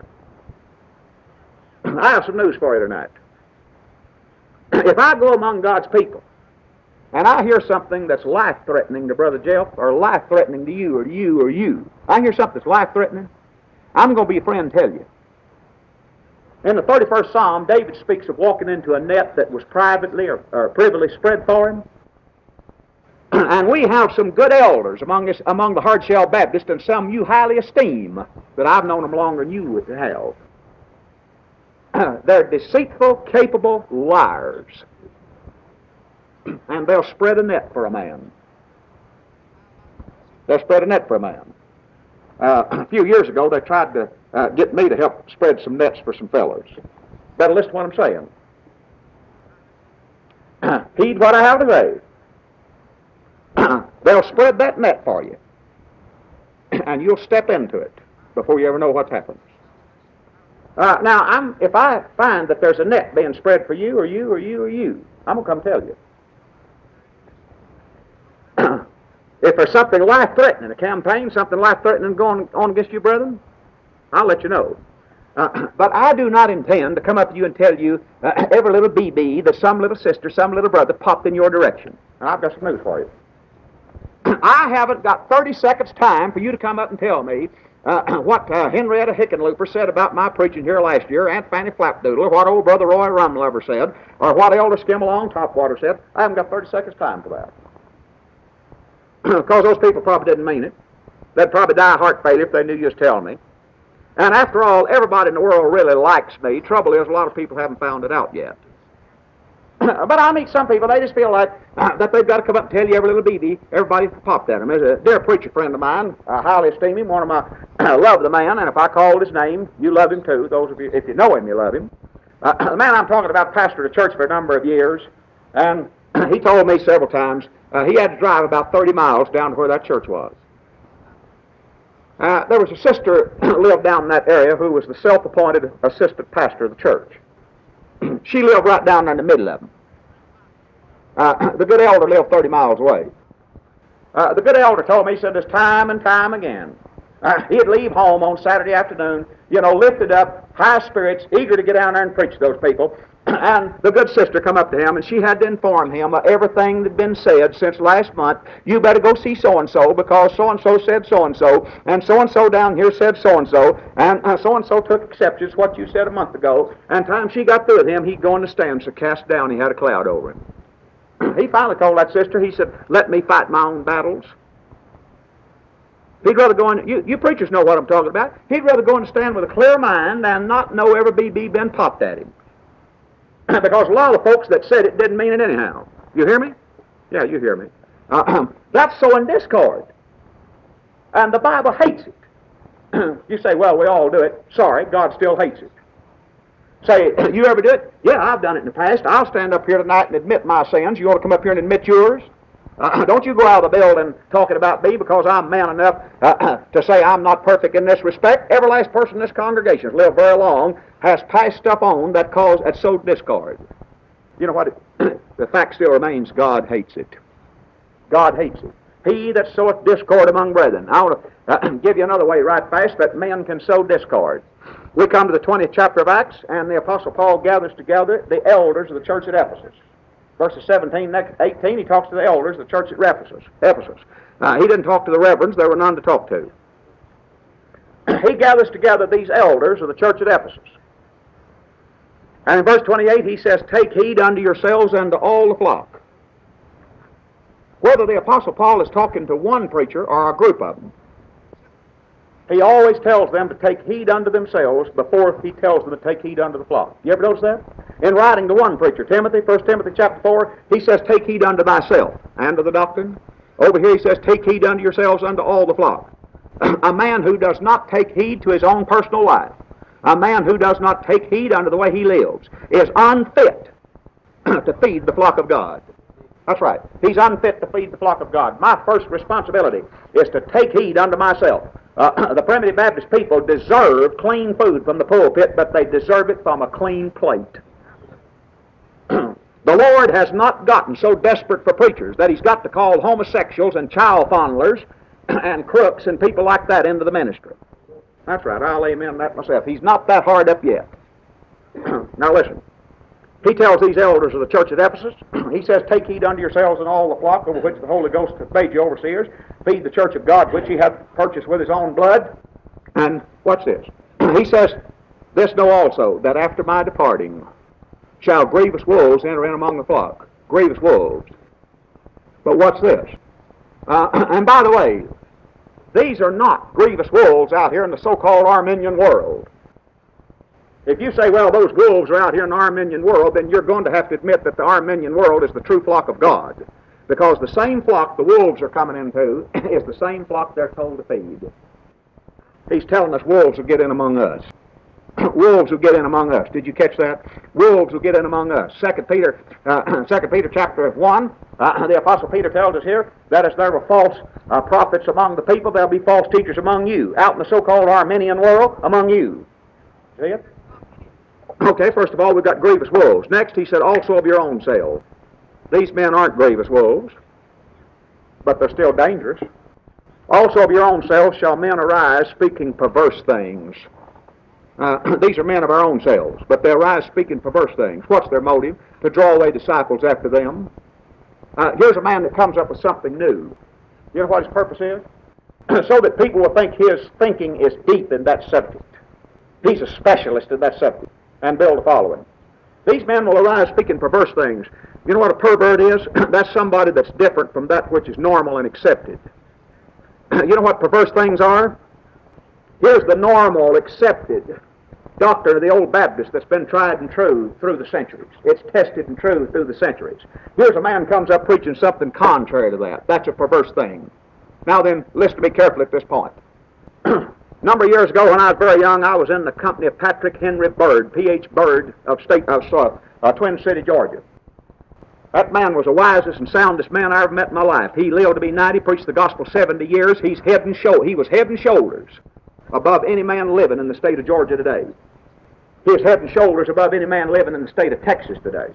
(clears throat) I have some news for you tonight. if I go among God's people and I hear something that's life threatening to Brother Jeff, or life threatening to you, or you, or you, I hear something that's life threatening, I'm going to be a friend tell you. In the 31st Psalm, David speaks of walking into a net that was privately or, or privily spread for him. (clears throat) and we have some good elders among us, among the Hardshell Baptists, and some you highly esteem, that I've known them longer than you have. (clears throat) They're deceitful, capable liars (clears throat) and they'll spread a net for a man. They'll spread a net for a man. Uh, (clears throat) a few years ago, they tried to uh, get me to help spread some nets for some fellows. Better listen to what I'm saying. (clears throat) Heed what I have to say. They'll spread that net for you, and you'll step into it before you ever know what's happened. Uh, now, I'm, if I find that there's a net being spread for you, or you, or you, or you, I'm going to come tell you. If there's something life threatening, a campaign, something life threatening going on against you, brethren, I'll let you know. Uh, (clears throat) but I do not intend to come up to you and tell you uh, (clears throat) every little BB that some little sister, some little brother popped in your direction. And I've got some news for you. (clears throat) I haven't got 30 seconds time for you to come up and tell me uh, what uh, Henrietta Hickenlooper said about my preaching here last year, Aunt Fanny Flapdoodle, or what old Brother Roy Rumlover said, or what Elder Skimmalong Topwater said, I haven't got 30 seconds time for that. Because those people probably didn't mean it. They'd probably die of heart failure if they knew you was telling me. And after all, everybody in the world really likes me. Trouble is, a lot of people haven't found it out yet. (clears throat) but I meet some people, they just feel like uh, (clears throat) that they've got to come up and tell you every little BB. Everybody popped at them. There's a dear preacher friend of mine. I highly esteem him. One of my, (clears throat) love the man, and if I called his name, you love him too. Those of you, if you know him, you love him. Uh, the man I'm talking about pastored a church for a number of years, and he told me several times uh, he had to drive about 30 miles down to where that church was. Uh, there was a sister (clears throat) lived down in that area who was the self-appointed assistant pastor of the church. (clears throat) she lived right down in the middle of them. Uh, (clears throat) the good elder lived 30 miles away. Uh, the good elder told me, he said, this time and time again. Uh, he'd leave home on Saturday afternoon, you know, lifted up, high spirits, eager to get down there and preach to those people. (clears throat) and the good sister come up to him, and she had to inform him of everything that had been said since last month. You better go see so and so because so and so said so and so, and so and so down here said so and so, and so and so took exception to what you said a month ago. And time she got through with him, he'd go in the stand so cast down. He had a cloud over him. (clears throat) he finally told that sister. He said, "Let me fight my own battles." He'd rather go in. You, you preachers know what I'm talking about. He'd rather go and stand with a clear mind than not know every BB been popped at him. (clears throat) because a lot of folks that said it didn't mean it anyhow. You hear me? Yeah, you hear me. Uh, (clears throat) that's sowing discord. And the Bible hates it. (clears throat) you say, well, we all do it. Sorry, God still hates it. Say, you ever do it? Yeah, I've done it in the past. I'll stand up here tonight and admit my sins. You want to come up here and admit yours? Uh, (clears throat) don't you go out of the building talking about me because I'm man enough uh, (clears throat) to say I'm not perfect in this respect. Every last person in this congregation has lived very long, has passed stuff on that cause that sowed discord. You know what? (clears throat) The fact still remains God hates it. God hates it. He that soweth discord among brethren. I want to uh, give you another way right fast that men can sow discord. We come to the 20th chapter of Acts, and the Apostle Paul gathers together the elders of the church at Ephesus verses 17 and 18, he talks to the elders of the church at Ephesus. Ephesus. Now, he didn't talk to the reverends, there were none to talk to. (clears throat) he gathers together these elders of the church at Ephesus. And in verse 28, he says, Take heed unto yourselves and to all the flock. Whether the Apostle Paul is talking to one preacher or a group of them, he always tells them to take heed unto themselves before he tells them to take heed unto the flock. You ever notice that? In writing to one preacher, Timothy, 1 Timothy chapter 4, he says, Take heed unto thyself and to the doctrine. Over here he says, Take heed unto yourselves unto all the flock. (clears throat) a man who does not take heed to his own personal life, a man who does not take heed unto the way he lives, is unfit (clears throat) to feed the flock of God. That's right. He's unfit to feed the flock of God. My first responsibility is to take heed unto myself. Uh, (clears throat) the primitive Baptist people deserve clean food from the pulpit, but they deserve it from a clean plate. (clears throat) the Lord has not gotten so desperate for preachers that He's got to call homosexuals and child fondlers (clears throat) and crooks and people like that into the ministry. That's right. I'll amen that myself. He's not that hard up yet. now listen. He tells these elders of the church at Ephesus, (clears throat) he says, Take heed unto yourselves and all the flock over which the Holy Ghost hath made you overseers. Feed the church of God which he hath purchased with his own blood. And what's this? (clears throat) he says, This know also, that after my departing shall grievous wolves enter in among the flock. Grievous wolves. But what's this? Uh, (clears throat) and by the way, these are not grievous wolves out here in the so-called Arminian world. If you say, well, those wolves are out here in the Arminian world, then you're going to have to admit that the Arminian world is the true flock of God. Because the same flock the wolves are coming into (coughs) is the same flock they're told to feed. He's telling us wolves will get in among us. (coughs) wolves will get in among us. Did you catch that? Wolves will get in among us. Second Peter, (coughs) uh, Second Peter chapter one. Uh, the Apostle Peter tells us here that as there were false uh, prophets among the people, there'll be false teachers among you. Out in the so-called Arminian world, among you. See it? Okay, first of all, we've got grievous wolves. Next, he said, also of your own selves. These men aren't grievous wolves, but they're still dangerous. Also of your own selves shall men arise speaking perverse things. Uh, (clears throat) these are men of our own selves, but they arise speaking perverse things. What's their motive? To draw away disciples after them. Uh, here's a man that comes up with something new. You know what his purpose is? (clears throat) so that people will think his thinking is deep in that subject. He's a specialist in that subject and build a following. These men will arise speaking perverse things. You know what a pervert is? (clears throat) that's somebody that's different from that which is normal and accepted. (clears throat) you know what perverse things are? Here's the normal, accepted doctrine of the old Baptist that's been tried and true through the centuries. It's tested and true through the centuries. Here's a man comes up preaching something contrary to that. That's a perverse thing. Now then, listen to me carefully at this point. (clears throat) A number of years ago, when I was very young, I was in the company of Patrick Henry Byrd, P.H. Byrd of State of uh, uh, Twin City, Georgia. That man was the wisest and soundest man I ever met in my life. He lived to be 90, preached the gospel 70 years. He's head and. He was head and shoulders above any man living in the state of Georgia today. He is head and shoulders above any man living in the state of Texas today.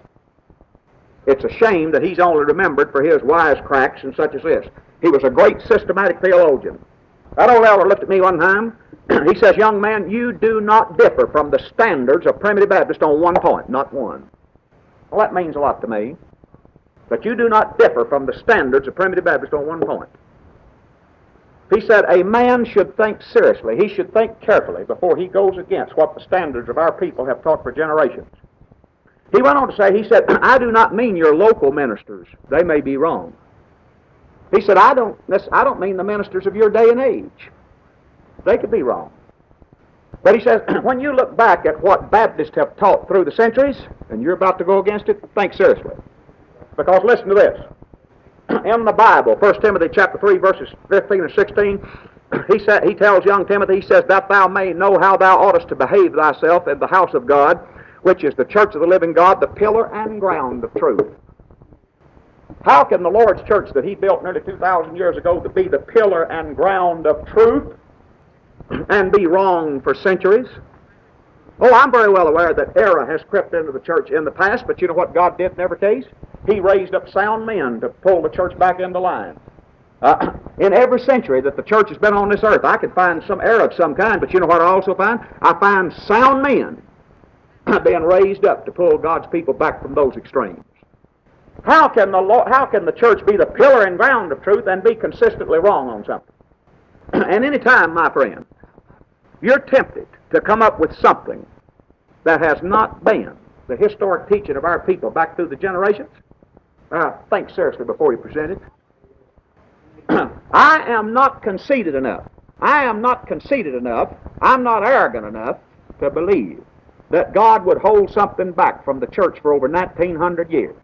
It's a shame that he's only remembered for his wisecracks and such as this. He was a great systematic theologian. That old elder looked at me one time. (clears throat) he says, Young man, you do not differ from the standards of Primitive Baptist on one point, not one. Well, that means a lot to me. But you do not differ from the standards of Primitive Baptist on one point. He said, A man should think seriously. He should think carefully before he goes against what the standards of our people have taught for generations. He went on to say, He said, (clears throat) I do not mean your local ministers. They may be wrong. He said, I don't, I don't mean the ministers of your day and age. They could be wrong. But he says, (clears throat) when you look back at what Baptists have taught through the centuries, and you're about to go against it, think seriously. Because listen to this. (clears throat) In the Bible, 1 Timothy chapter 3, verses 15 and 16, (clears throat) he, said, he tells young Timothy, he says, that thou may know how thou oughtest to behave thyself in the house of God, which is the church of the living God, the pillar and ground of truth. How can the Lord's church that he built nearly 2,000 years ago to be the pillar and ground of truth and be wrong for centuries? Oh, I'm very well aware that error has crept into the church in the past, but you know what God did in every case? He raised up sound men to pull the church back into line. Uh, (clears throat) in every century that the church has been on this earth, I could find some error of some kind, but you know what I also find? I find sound men (clears throat) being raised up to pull God's people back from those extremes. How can the Lord, how can the church be the pillar and ground of truth and be consistently wrong on something? (clears throat) and any time, my friend, you're tempted to come up with something that has not been the historic teaching of our people back through the generations, uh, think seriously before you present it. (clears throat) I am not conceited enough. I am not conceited enough. I'm not arrogant enough to believe that God would hold something back from the church for over 1900 years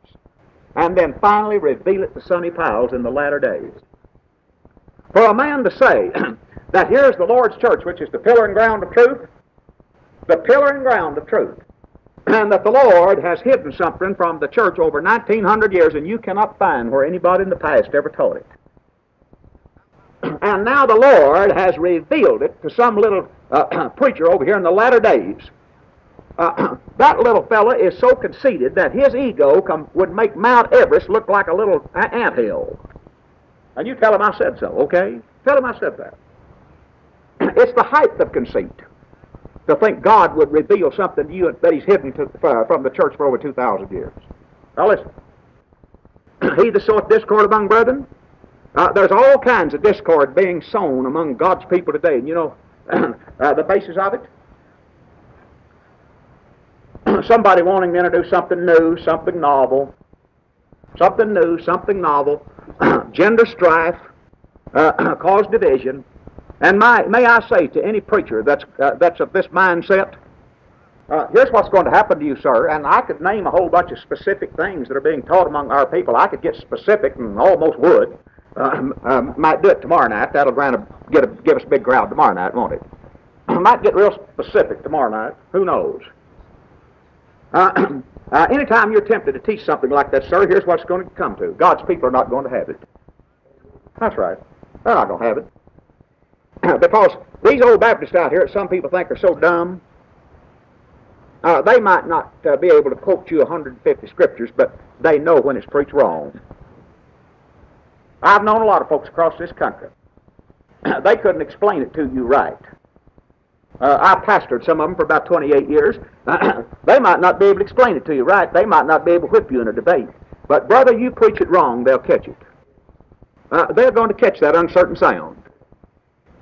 and then finally reveal it to Sonny Pyles in the latter days. For a man to say (clears throat) that here's the Lord's church, which is the pillar and ground of truth, the pillar and ground of truth, (clears throat) and that the Lord has hidden something from the church over 1900 years, and you cannot find where anybody in the past ever taught it. (clears throat) And now the Lord has revealed it to some little uh, preacher over here in the latter days uh, (clears throat) that little fella is so conceited that his ego would make Mount Everest look like a little ant hill. And you tell him I said so, okay? Tell him I said that. (clears throat) It's the height of conceit to think God would reveal something to you that He's hidden to, uh, from the church for over 2,000 years. Now listen. (clears throat) he that soweth discord among brethren, uh, there's all kinds of discord being sown among God's people today. And you know uh, the basis of it? (clears throat) somebody wanting men to introduce something new, something novel, something new, something novel, (clears throat) gender strife, uh, (clears throat) cause division. And my, may I say to any preacher that's, uh, that's of this mindset, uh, here's what's going to happen to you, sir. And I could name a whole bunch of specific things that are being taught among our people. I could get specific and almost would. Uh, um, might do it tomorrow night. That'll grant a, get a, give us a big crowd tomorrow night, won't it? might get real specific tomorrow night. Who knows? Uh, (clears throat) uh, anytime you're tempted to teach something like that, sir, here's what's going to come to. God's people are not going to have it. That's right. They're not going to have it. (clears throat) because these old Baptists out here, some people think are so dumb, uh, they might not uh, be able to quote you 150 scriptures, but they know when it's preached wrong. I've known a lot of folks across this country. (clears throat) they couldn't explain it to you right. Uh, I pastored some of them for about 28 years. (clears throat) they might not be able to explain it to you right. They might not be able to whip you in a debate. But, brother, you preach it wrong, they'll catch it. Uh, they're going to catch that uncertain sound.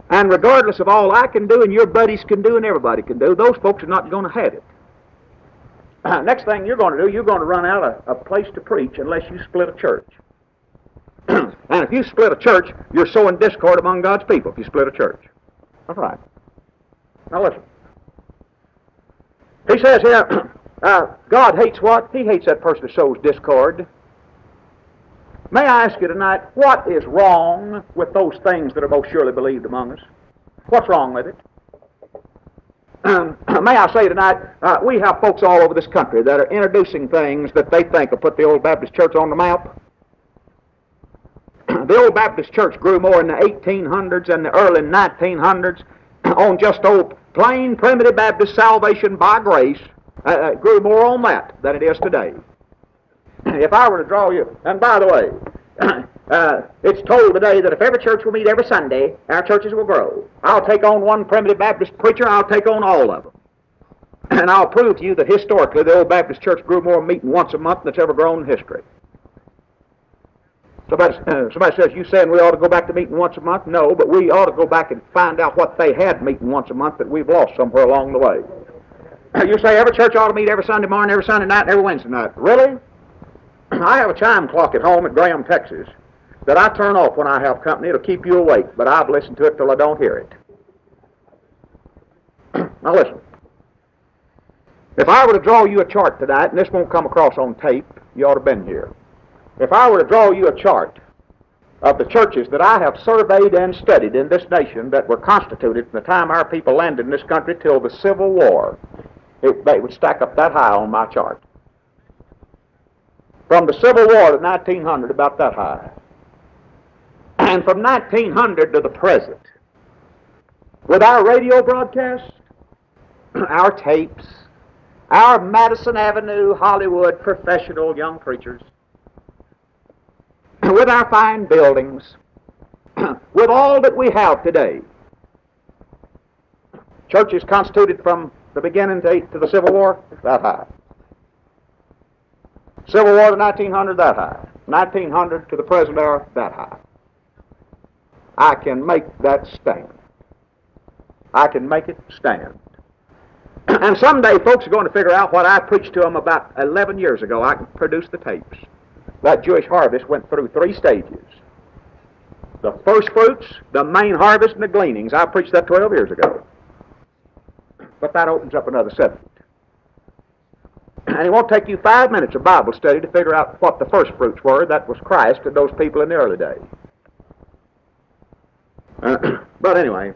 And regardless of all I can do and your buddies can do and everybody can do, those folks are not going to have it. (clears throat) next thing you're going to do, you're going to run out of a place to preach unless you split a church. (clears throat) and if you split a church, you're sowing discord among God's people if you split a church. All right. Now listen. He says here, (clears throat) uh, God hates what? He hates that person who sows discord. May I ask you tonight, what is wrong with those things that are most surely believed among us? What's wrong with it? (clears throat) May I say tonight, uh, we have folks all over this country that are introducing things that they think will put the old Baptist church on the map. (clears throat) the old Baptist church grew more in the 1800s and the early 1900s on just old plain primitive Baptist salvation by grace. Uh, uh, grew more on that than it is today. (clears throat) if I were to draw you, and by the way, (clears throat) uh, it's told today that if every church will meet every Sunday, our churches will grow. I'll take on one primitive Baptist preacher, I'll take on all of them. (clears throat) And I'll prove to you that historically the old Baptist church grew more meeting once a month than it's ever grown in history. Somebody, uh, somebody says, you saying we ought to go back to meeting once a month? No, but we ought to go back and find out what they had meeting once a month that we've lost somewhere along the way. (clears throat) You say every church ought to meet every Sunday morning, every Sunday night, and every Wednesday night. Really? (clears throat) I have a chime clock at home at Graham, Texas, that I turn off when I have company. It'll keep you awake, but I've listened to it till I don't hear it. (clears throat) now listen. If I were to draw you a chart tonight, and this won't come across on tape, you ought to have been here. If I were to draw you a chart of the churches that I have surveyed and studied in this nation that were constituted from the time our people landed in this country till the Civil War, it, they would stack up that high on my chart. From the Civil War to 1900, about that high. And from 1900 to the present, with our radio broadcasts, (clears throat) our tapes, our Madison Avenue, Hollywood professional young preachers, (clears throat) with our fine buildings, (clears throat) with all that we have today, churches constituted from the beginning to, to the Civil War, that high. Civil War to 1900, that high. 1900 to the present era, that high. I can make that stand. I can make it stand. (clears throat) and someday folks are going to figure out what I preached to them about 11 years ago. I can produce the tapes. That Jewish harvest went through three stages. The first fruits, the main harvest, and the gleanings. I preached that 12 years ago. But that opens up another subject. And it won't take you five minutes of Bible study to figure out what the first fruits were. That was Christ and those people in the early days. Uh, (clears throat) but anyway,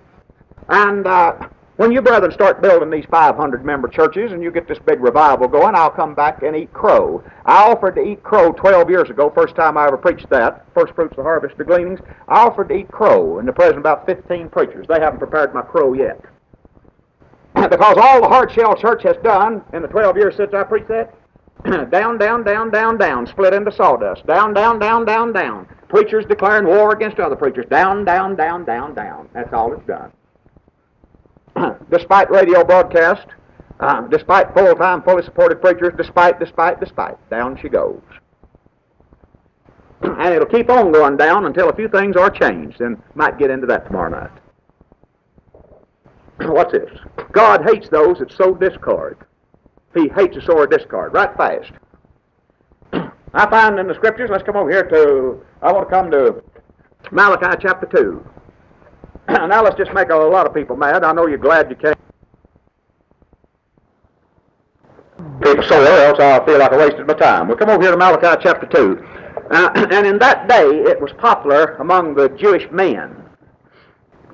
and uh, when you brethren start building these 500 member churches and you get this big revival going, I'll come back and eat crow. I offered to eat crow 12 years ago, first time I ever preached that, first fruits of harvest, the gleanings. I offered to eat crow, and the present about 15 preachers. They haven't prepared my crow yet. (clears throat) because all the hard shell church has done in the 12 years since I preached that, (clears throat) down, down, down, down, down, split into sawdust. Down, down, down, down, down. Preachers declaring war against other preachers. Down, down, down, down, down. That's all it's done. (clears throat) despite radio broadcast, uh, despite full-time, fully supported preachers, despite, despite, despite, down she goes. (clears throat) and it'll keep on going down until a few things are changed, and might get into that tomorrow night. (clears throat) What's this? God hates those that sow discord. He hates a sower discord. Right fast. I find in the scriptures, let's come over here to, I want to come to Malachi chapter 2. (clears throat) now let's just make a lot of people mad. I know you're glad you came. People so else I feel like I wasted my time. We'll come over here to Malachi chapter 2. Uh, (clears throat) and in that day, it was popular among the Jewish men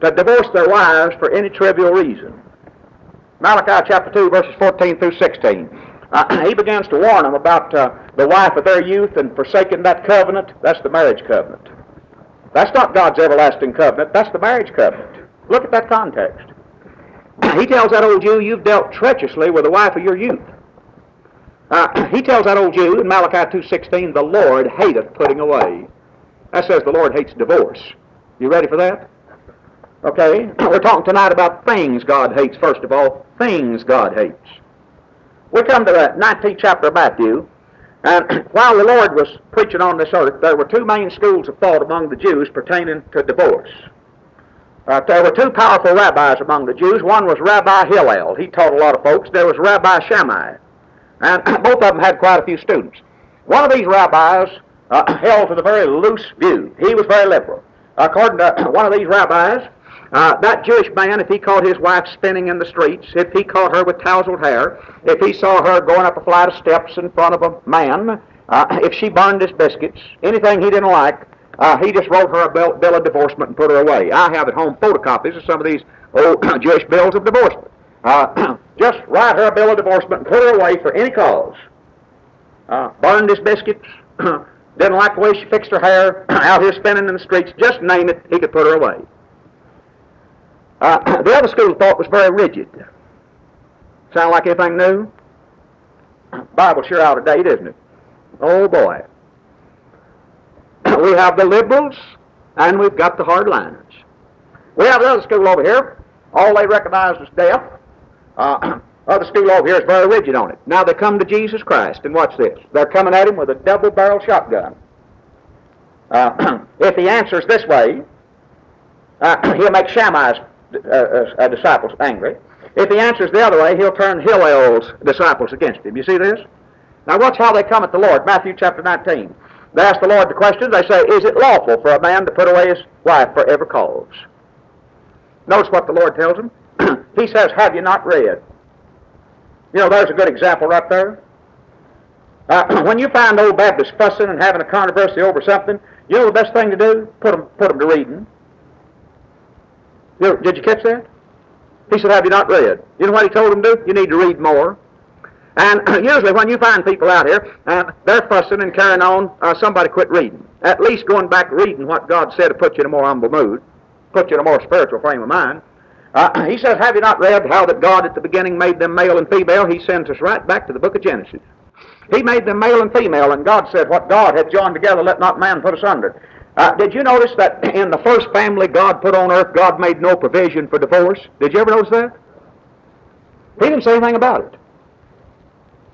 to divorce their wives for any trivial reason. Malachi chapter 2, verses 14 through 16. Uh, (clears throat) he begins to warn them about uh, the wife of their youth and forsaking that covenant. That's the marriage covenant. That's not God's everlasting covenant. That's the marriage covenant. Look at that context. he tells that old Jew, you've dealt treacherously with the wife of your youth. Uh, (clears throat) he tells that old Jew in Malachi 2.16, the Lord hateth putting away. That says the Lord hates divorce. You ready for that? Okay, (clears throat) we're talking tonight about things God hates, first of all. Things God hates. We come to the 19th chapter of Matthew, and (clears throat) while the Lord was preaching on this earth, there were two main schools of thought among the Jews pertaining to divorce. Uh, there were two powerful rabbis among the Jews. One was Rabbi Hillel. He taught a lot of folks. There was Rabbi Shammai. And (clears throat) both of them had quite a few students. One of these rabbis uh, (clears throat) held to the very loose view. He was very liberal. According to one of these rabbis, uh, that Jewish man, if he caught his wife spinning in the streets, if he caught her with tousled hair, if he saw her going up a flight of steps in front of a man, uh, if she burned his biscuits, anything he didn't like, uh, he just wrote her a bill, bill, of divorcement and put her away. I have at home photocopies of some of these old (coughs) Jewish bills of divorcement. Uh, (coughs) just write her a bill of divorcement and put her away for any cause. Uh, burned his biscuits, (coughs) didn't like the way she fixed her hair, out here spinning in the streets, just name it, he could put her away. Uh, (clears throat) the other school of thought was very rigid. Sound like anything new? (clears throat) Bible sure out of date, isn't it? Oh boy. (clears throat) we have the liberals and we've got the hardliners. We have the other school over here. All they recognize is death. Uh, other school over here is very rigid on it. Now they come to Jesus Christ, and watch this. They're coming at him with a double-barrel shotgun. Uh, if he answers this way, uh, he'll make Shammai's uh, uh, disciples angry. If he answers the other way, he'll turn Hillel's disciples against him. You see this? Now watch how they come at the Lord. Matthew chapter 19. They ask the Lord the question. They say, Is it lawful for a man to put away his wife for every cause? Notice what the Lord tells them. (clears throat) he says, Have you not read? You know, there's a good example right there. Uh, (clears throat) when you find old Baptists fussing and having a controversy over something, you know the best thing to do? Put them, put them to reading. You know, did you catch that? He said, Have you not read? You know what he told them to do? You need to read more. And (clears throat) usually when you find people out here, uh, they're fussing and carrying on, uh, somebody quit reading. At least going back reading what God said to put you in a more humble mood, put you in a more spiritual frame of mind. Uh, (clears throat) he says, Have you not read how that God at the beginning made them male and female? He sends us right back to the book of Genesis. He made them male and female, and God said, What God had joined together, let not man put asunder. Uh, did you notice that (clears throat) in the first family God put on earth, God made no provision for divorce? Did you ever notice that? He didn't say anything about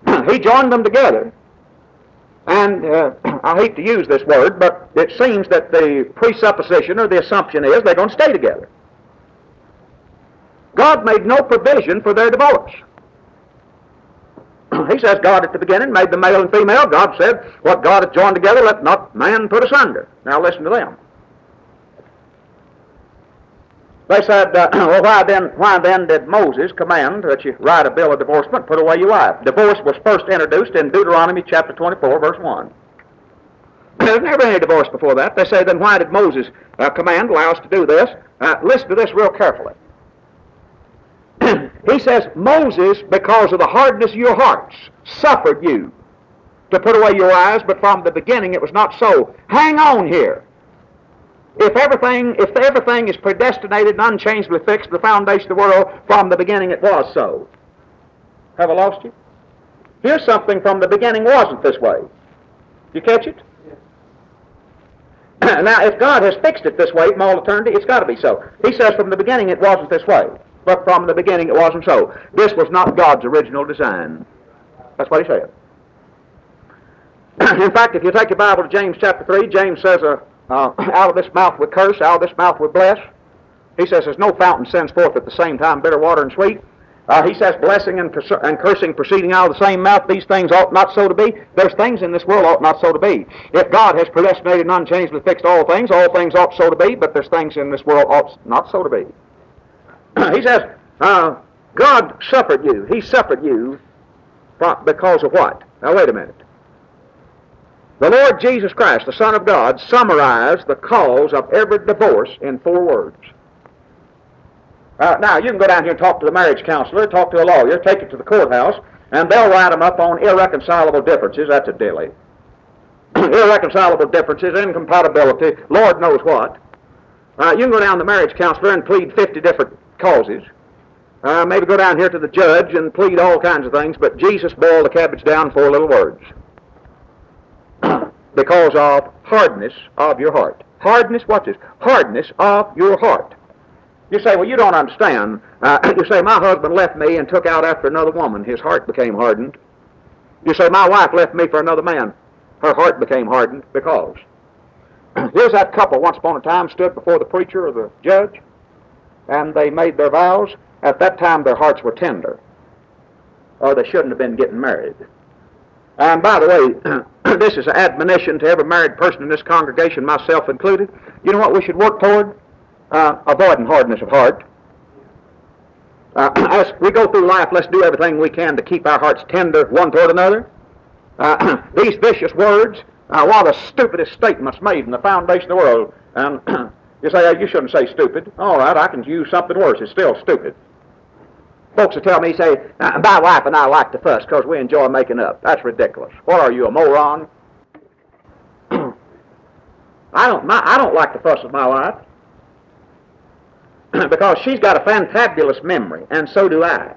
it. (clears throat) he joined them together. And uh, (clears throat) I hate to use this word, but it seems that the presupposition or the assumption is they're going to stay together. God made no provision for their divorce. He says God at the beginning made the male and female. God said, What God hath joined together, let not man put asunder. Now listen to them. They said, uh, (clears throat) Well, why then, why then did Moses command that you write a bill of divorcement, put away your wife? Divorce was first introduced in Deuteronomy chapter 24, verse 1. There's never been any divorce before that. They say, then why did Moses uh, command, allow us to do this? Uh, listen to this real carefully. He says, Moses, because of the hardness of your hearts, suffered you to put away your eyes, but from the beginning it was not so. Hang on here. If everything, if everything is predestinated and unchangeably fixed, the foundation of the world, from the beginning it was so. Have I lost you? Here's something from the beginning wasn't this way. You catch it? (clears throat) now, if God has fixed it this way from all eternity, it's got to be so. He says from the beginning it wasn't this way but from the beginning it wasn't so. This was not God's original design. That's what he said. (clears throat) In fact, if you take your Bible to James chapter 3, James says, uh, uh, out of this mouth we curse, out of this mouth we bless. He says there's no fountain sends forth at the same time bitter water and sweet. Uh, he says blessing and, and, cursing proceeding out of the same mouth. These things ought not so to be. There's things in this world ought not so to be. If God has predestinated and unchangeably fixed all things, all things ought so to be, but there's things in this world ought not so to be. (clears throat) he says, uh, God suffered you. He suffered you because of what? Now, wait a minute. The Lord Jesus Christ, the Son of God, summarized the cause of every divorce in four words. Uh, now, you can go down here and talk to the marriage counselor, talk to a lawyer, take it to the courthouse, and they'll write them up on irreconcilable differences. That's a dilly. (clears throat) irreconcilable differences, incompatibility, Lord knows what. Uh, you can go down to the marriage counselor and plead 50 different causes. Uh, maybe go down here to the judge and plead all kinds of things, but Jesus boiled the cabbage down four little words. (clears throat) because of hardness of your heart. Hardness, watch this, hardness of your heart. You say, well, you don't understand. Uh, (clears throat) you say, my husband left me and took out after another woman. His heart became hardened. You say, my wife left me for another man. Her heart became hardened because. (clears throat) Here's that couple once upon a time stood before the preacher or the judge. And they made their vows, at that time their hearts were tender, or they shouldn't have been getting married. And by the way, (clears throat) this is an admonition to every married person in this congregation, myself included. You know what we should work toward? Uh, avoiding hardness of heart. Uh, (clears throat) as we go through life, let's do everything we can to keep our hearts tender one toward another. Uh, (clears throat) these vicious words are one of the stupidest statements made in the foundation of the world. And you say, oh, you shouldn't say stupid. All right, I can use something worse. It's still stupid. Folks will tell me, say, uh, my wife and I like to fuss because we enjoy making up. That's ridiculous. What are you, a moron? (clears throat) I don't, my, I don't like to fuss with my wife (clears throat) because she's got a fantabulous memory, and so do I.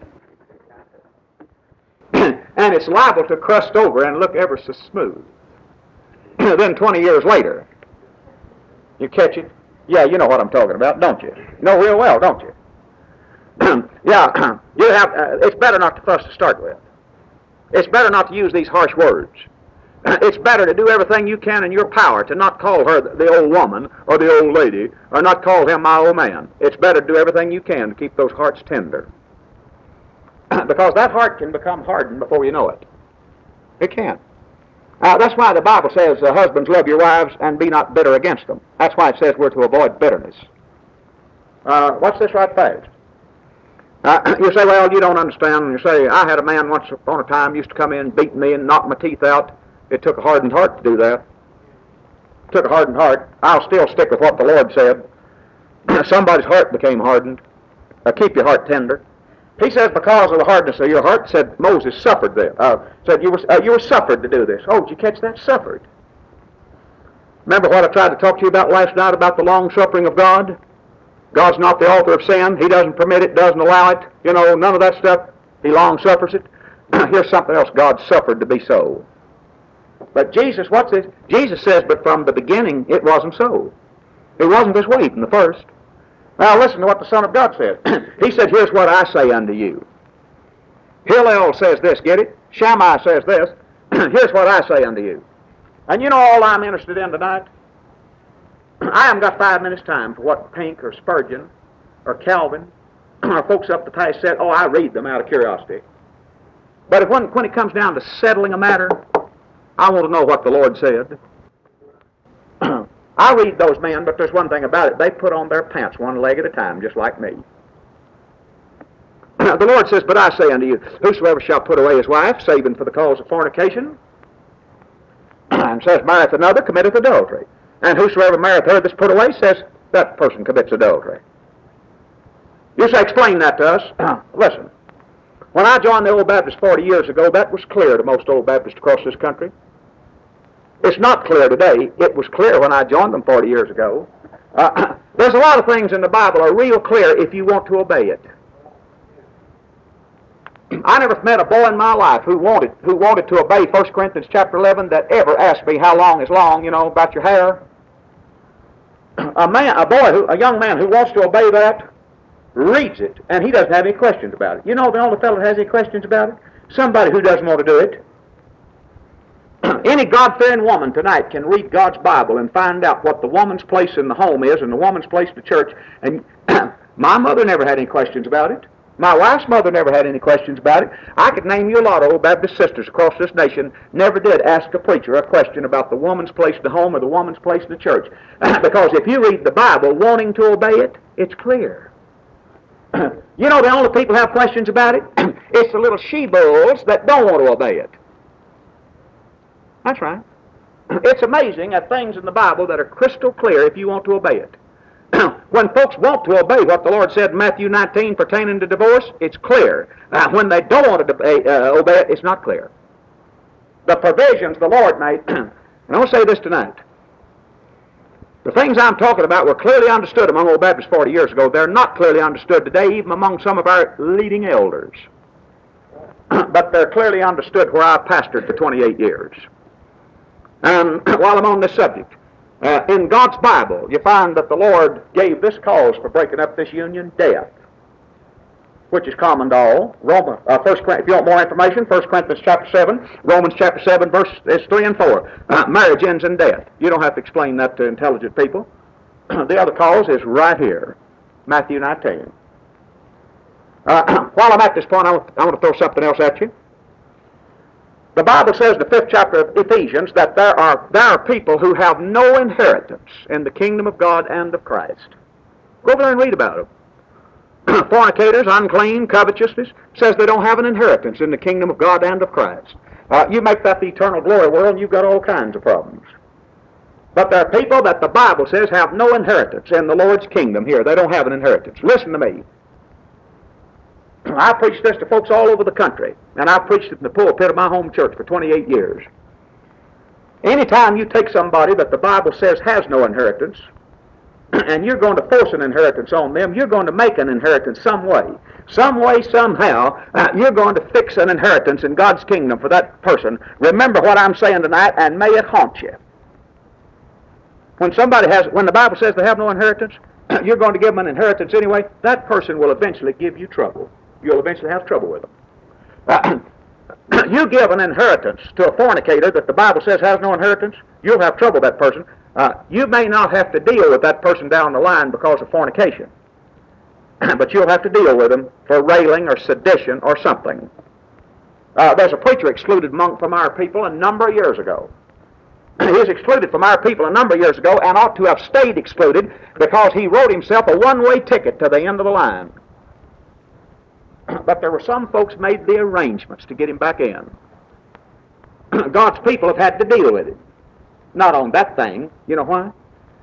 (clears throat) and it's liable to crust over and look ever so smooth. then 20 years later, you catch it? Yeah, you know what I'm talking about, don't you? You know real well, don't you? (clears throat) yeah, (clears throat) you have. Uh, it's better not to fuss to start with. It's better not to use these harsh words. (clears throat) It's better to do everything you can in your power to not call her the old woman or the old lady or not call him my old man. It's better to do everything you can to keep those hearts tender. because that heart can become hardened before you know it. It can. Uh, that's why the Bible says, uh, husbands, love your wives and be not bitter against them. That's why it says we're to avoid bitterness. Uh, what's this right fast? Uh, (clears throat) you say, well, you don't understand. And you say, I had a man once upon a time used to come in, beat me, and knock my teeth out. It took a hardened heart to do that. It took a hardened heart. I'll still stick with what the Lord said. (clears throat) Somebody's heart became hardened. Uh, keep your heart tender. He says, because of the hardness of your heart, said Moses suffered there. Uh, said you were uh, you were suffered to do this. Oh, did you catch that? Suffered. Remember what I tried to talk to you about last night about the long suffering of God? God's not the author of sin. He doesn't permit it, doesn't allow it. You know, none of that stuff. He long suffers it. (clears throat) Here's something else God suffered to be so. But Jesus, what's this? Jesus says, but from the beginning it wasn't so. It wasn't this way from the first. Now listen to what the Son of God said. (clears throat) he said, Here's what I say unto you. Hillel says this, get it? Shammai says this. (clears throat) Here's what I say unto you. And you know all I'm interested in tonight? (clears throat) I haven't got five minutes time for what Pink or Spurgeon or Calvin or folks up the past said. Oh, I read them out of curiosity. But if when, when it comes down to settling a matter, I want to know what the Lord said. I read those men, but there's one thing about it. They put on their pants one leg at a time, just like me. the Lord says, But I say unto you, whosoever shall put away his wife, saving for the cause of fornication, (clears throat) and says, marrieth another, committeth adultery. And whosoever marrieth her that's put away, says, that person commits adultery. You say, explain that to us. (clears throat) Listen, when I joined the Old Baptist 40 years ago, that was clear to most Old Baptists across this country. It's not clear today. It was clear when I joined them 40 years ago. Uh, (clears throat) there's a lot of things in the Bible are real clear if you want to obey it. (clears throat) I never met a boy in my life who wanted who wanted to obey 1 Corinthians chapter 11 that ever asked me how long is long, you know, about your hair. (clears throat) A man, a boy, who, a young man who wants to obey that, reads it, and he doesn't have any questions about it. You know the only fellow that has any questions about it? Somebody who doesn't want to do it. (clears throat) Any God fearing woman tonight can read God's Bible and find out what the woman's place in the home is and the woman's place in the church. And (clears throat) my mother never had any questions about it. My wife's mother never had any questions about it. I could name you a lot of old Baptist sisters across this nation never did ask a preacher a question about the woman's place in the home or the woman's place in the church. (clears throat) because if you read the Bible wanting to obey it, it's clear. you know the only people have questions about it? it's the little she-bulls that don't want to obey it. That's right. It's amazing at things in the Bible that are crystal clear if you want to obey it. (clears throat) when folks want to obey what the Lord said in Matthew 19 pertaining to divorce, it's clear. Uh, when they don't want to obey, uh, obey it, it's not clear. The provisions the Lord made, (clears throat) and I'll say this tonight. The things I'm talking about were clearly understood among old Baptists 40 years ago. They're not clearly understood today, even among some of our leading elders. (clears throat) but they're clearly understood where I pastored for 28 years. And (clears throat) while I'm on this subject, uh, in God's Bible, you find that the Lord gave this cause for breaking up this union, death, which is common to all. Roman, uh, first, if you want more information, 1 Corinthians chapter 7, Romans chapter 7, verses 3 and 4. Uh, marriage ends in death. You don't have to explain that to intelligent people. (clears throat) the other cause is right here. Matthew 19. Uh, (clears throat) while I'm at this point, I want, I want to throw something else at you. The Bible says in the fifth chapter of Ephesians that there are, there are people who have no inheritance in the kingdom of God and of Christ. Go over there and read about them. (clears throat) Fornicators, unclean, covetousness, says they don't have an inheritance in the kingdom of God and of Christ. Uh, you make that the eternal glory world, and you've got all kinds of problems. But there are people that the Bible says have no inheritance in the Lord's kingdom here. They don't have an inheritance. Listen to me. I preached this to folks all over the country, and I preached it in the pulpit of my home church for 28 years. Anytime you take somebody that the Bible says has no inheritance, (clears throat) and you're going to force an inheritance on them, you're going to make an inheritance some way. Some way, somehow, uh, you're going to fix an inheritance in God's kingdom for that person. Remember what I'm saying tonight, and may it haunt you. When somebody has, when the Bible says they have no inheritance, (clears throat) you're going to give them an inheritance anyway, that person will eventually give you trouble you'll eventually have trouble with them. (clears throat) You give an inheritance to a fornicator that the Bible says has no inheritance, you'll have trouble with that person. Uh, you may not have to deal with that person down the line because of fornication, (clears throat) but you'll have to deal with them for railing or sedition or something. Uh, there's a preacher excluded monk from our people a number of years ago. (clears throat) he was excluded from our people a number of years ago and ought to have stayed excluded because he wrote himself a one-way ticket to the end of the line. (clears throat) but there were some folks made the arrangements to get him back in. (clears throat) God's people have had to deal with it. Not on that thing. You know why?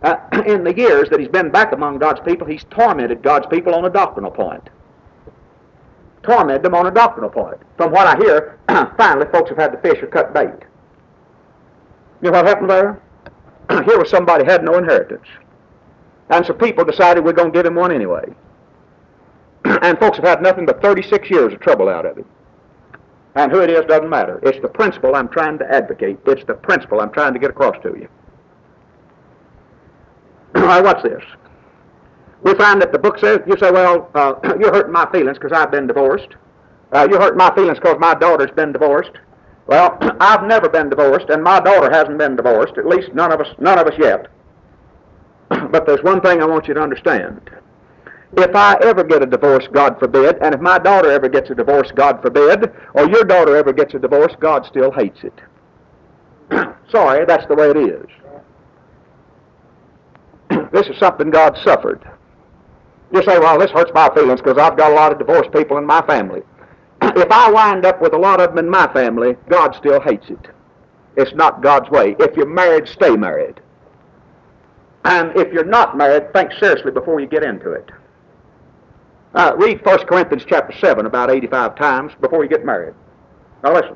Uh, (clears throat) in the years that he's been back among God's people, he's tormented God's people on a doctrinal point. Tormented them on a doctrinal point. From what I hear, finally folks have had to fish or cut bait. You know what happened there? Here was somebody had no inheritance. And so people decided we're going to give him one anyway. (clears throat) and folks have had nothing but 36 years of trouble out of it. And who it is doesn't matter. It's the principle I'm trying to advocate. It's the principle I'm trying to get across to you. (clears throat) All right, what's this? We find that the book says, you say, well, uh, (clears throat) you're hurting my feelings because I've been divorced. Uh, you're hurting my feelings because my daughter's been divorced. Well, I've never been divorced, and my daughter hasn't been divorced. At least none of us, none of us yet. but there's one thing I want you to understand. If I ever get a divorce, God forbid, and if my daughter ever gets a divorce, God forbid, or your daughter ever gets a divorce, God still hates it. (clears throat) Sorry, that's the way it is. (clears throat) this is something God suffered. You say, well, this hurts my feelings because I've got a lot of divorced people in my family. (clears throat) if I wind up with a lot of them in my family, God still hates it. It's not God's way. If you're married, stay married. And if you're not married, think seriously before you get into it. Read 1 Corinthians chapter 7 about 85 times before you get married. Now listen.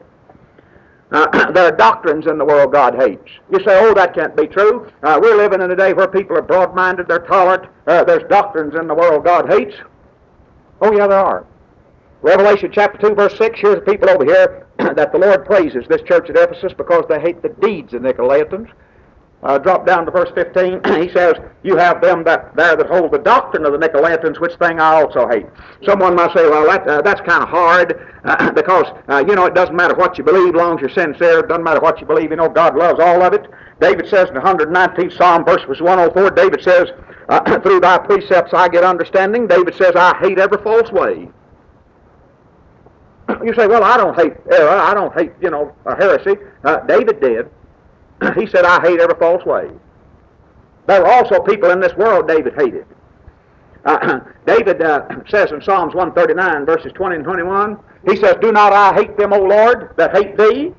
Uh, (clears throat) there are doctrines in the world God hates. You say, oh, that can't be true. Uh, we're living in a day where people are broad-minded, they're tolerant. Uh, there's doctrines in the world God hates. Oh, yeah, there are. Revelation chapter 2, verse 6, here's the people over here (clears throat) that the Lord praises this church at Ephesus because they hate the deeds of Nicolaitans uh, drop down to verse 15, (clears throat) he says, You have them that there that hold the doctrine of the Nicolaitans, which thing I also hate. Someone might say, Well, that, uh, that's kind of hard uh, (clears throat) because, uh, you know, it doesn't matter what you believe, long as you're sincere. It doesn't matter what you believe, you know, God loves all of it. David says in the 119th Psalm, verse 104, David says, uh, (clears throat) Through thy precepts I get understanding. David says, I hate every false way. You say, Well, I don't hate error. I don't hate, you know, heresy. Uh, David did. (clears throat) he said, I hate every false way. There were also people in this world David hated. (clears throat) Uh, (clears throat) David uh, says in Psalms 139, verses 20 and 21, he says, Do not I hate them, O Lord, that hate thee?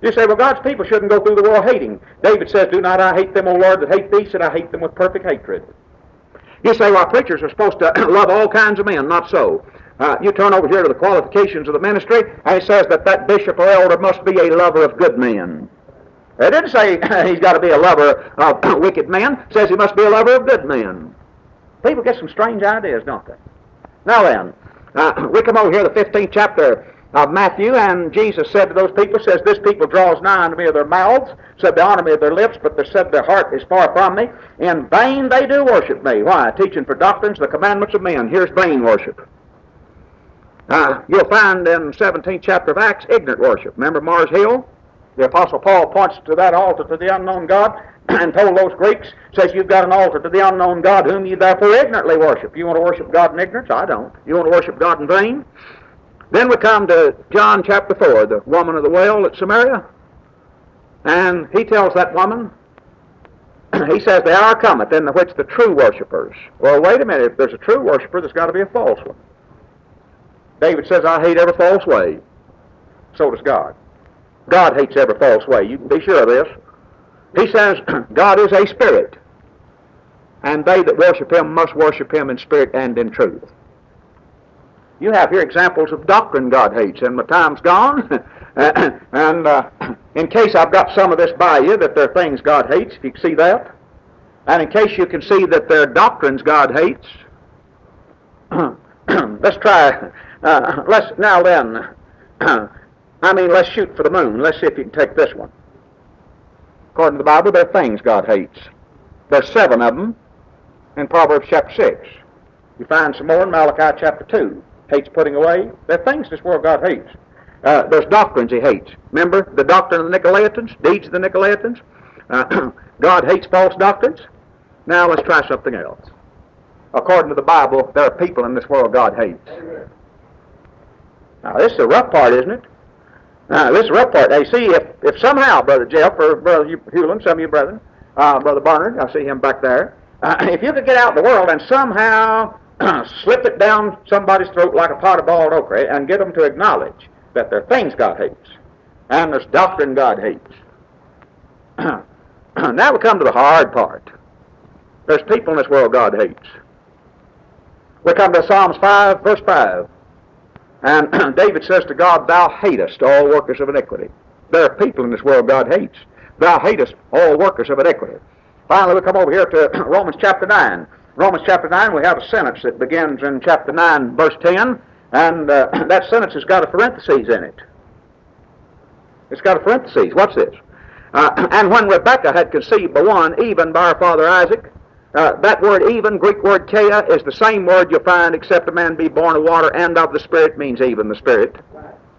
You say, well, God's people shouldn't go through the world hating. David says, Do not I hate them, O Lord, that hate thee? Said, I hate them with perfect hatred. You say, well, preachers are supposed to love all kinds of men. Not so. Uh, you turn over here to the qualifications of the ministry, and it says that that bishop or elder must be a lover of good men. It didn't say (clears throat) he's got to be a lover of (clears throat) wicked men. It says he must be a lover of good men. People get some strange ideas, don't they? Now then, uh, (clears throat) we come over here to the 15th chapter of Matthew, and Jesus said to those people, says, This people draws nigh unto me of their mouths, said they honor me of their lips, but they said their heart is far from me. In vain they do worship me. Why? Teaching for doctrines the commandments of men. Here's vain worship. Uh, you'll find in the 17th chapter of Acts ignorant worship. Remember Mars Hill? The Apostle Paul points to that altar to the unknown God. (clears throat) and told those Greeks, says you've got an altar to the unknown God whom you therefore ignorantly worship. You want to worship God in ignorance? I don't. You want to worship God in vain? Then we come to John chapter 4, the woman of the well at Samaria. And he tells that woman, (clears throat) he says, The hour cometh in the which the true worshippers. Well, wait a minute. If there's a true worshiper, there's got to be a false one. David says, I hate every false way. So does God. God hates every false way. You can be sure of this. He says, (clears throat) God is a spirit, and they that worship him must worship him in spirit and in truth. You have here examples of doctrine God hates, and my time's gone. (clears throat) and uh, (clears throat) in case I've got some of this by you, that there are things God hates, if you can see that, and in case you can see that there are doctrines God hates, let's try. Uh, let's now then. I mean, let's shoot for the moon. Let's see if you can take this one. According to the Bible, there are things God hates. There's seven of them in Proverbs chapter 6. You find some more in Malachi chapter 2. Hates putting away. There are things this world God hates. Uh, there's doctrines he hates. Remember the doctrine of the Nicolaitans, deeds of the Nicolaitans? Uh, (clears throat) God hates false doctrines. Now let's try something else. According to the Bible, there are people in this world God hates. Now this is the rough part, isn't it? Now, this is the rough part. You see, if, if somehow, Brother Jeff or Brother Hewlin, some of you brethren, uh, Brother Barnard, I see him back there, uh, (clears throat) if you could get out in the world and somehow (clears throat) slip it down somebody's throat like a pot of boiled okra and get them to acknowledge that there are things God hates and there's doctrine God hates. (clears throat) now we come to the hard part. There's people in this world God hates. We come to Psalms 5, verse 5. And (clears throat) David says to God, Thou hatest all workers of iniquity. There are people in this world God hates. Thou hatest all workers of iniquity. Finally, we come over here to (clears throat) Romans chapter 9. Romans chapter 9, we have a sentence that begins in chapter 9, verse 10, and uh, (clears throat) that sentence has got a parenthesis in it. It's got a parenthesis. What's this? Uh, and when Rebekah had conceived the one, even by her father Isaac, uh, that word even, Greek word kea, is the same word you'll find except a man be born of water and of the Spirit means even the Spirit.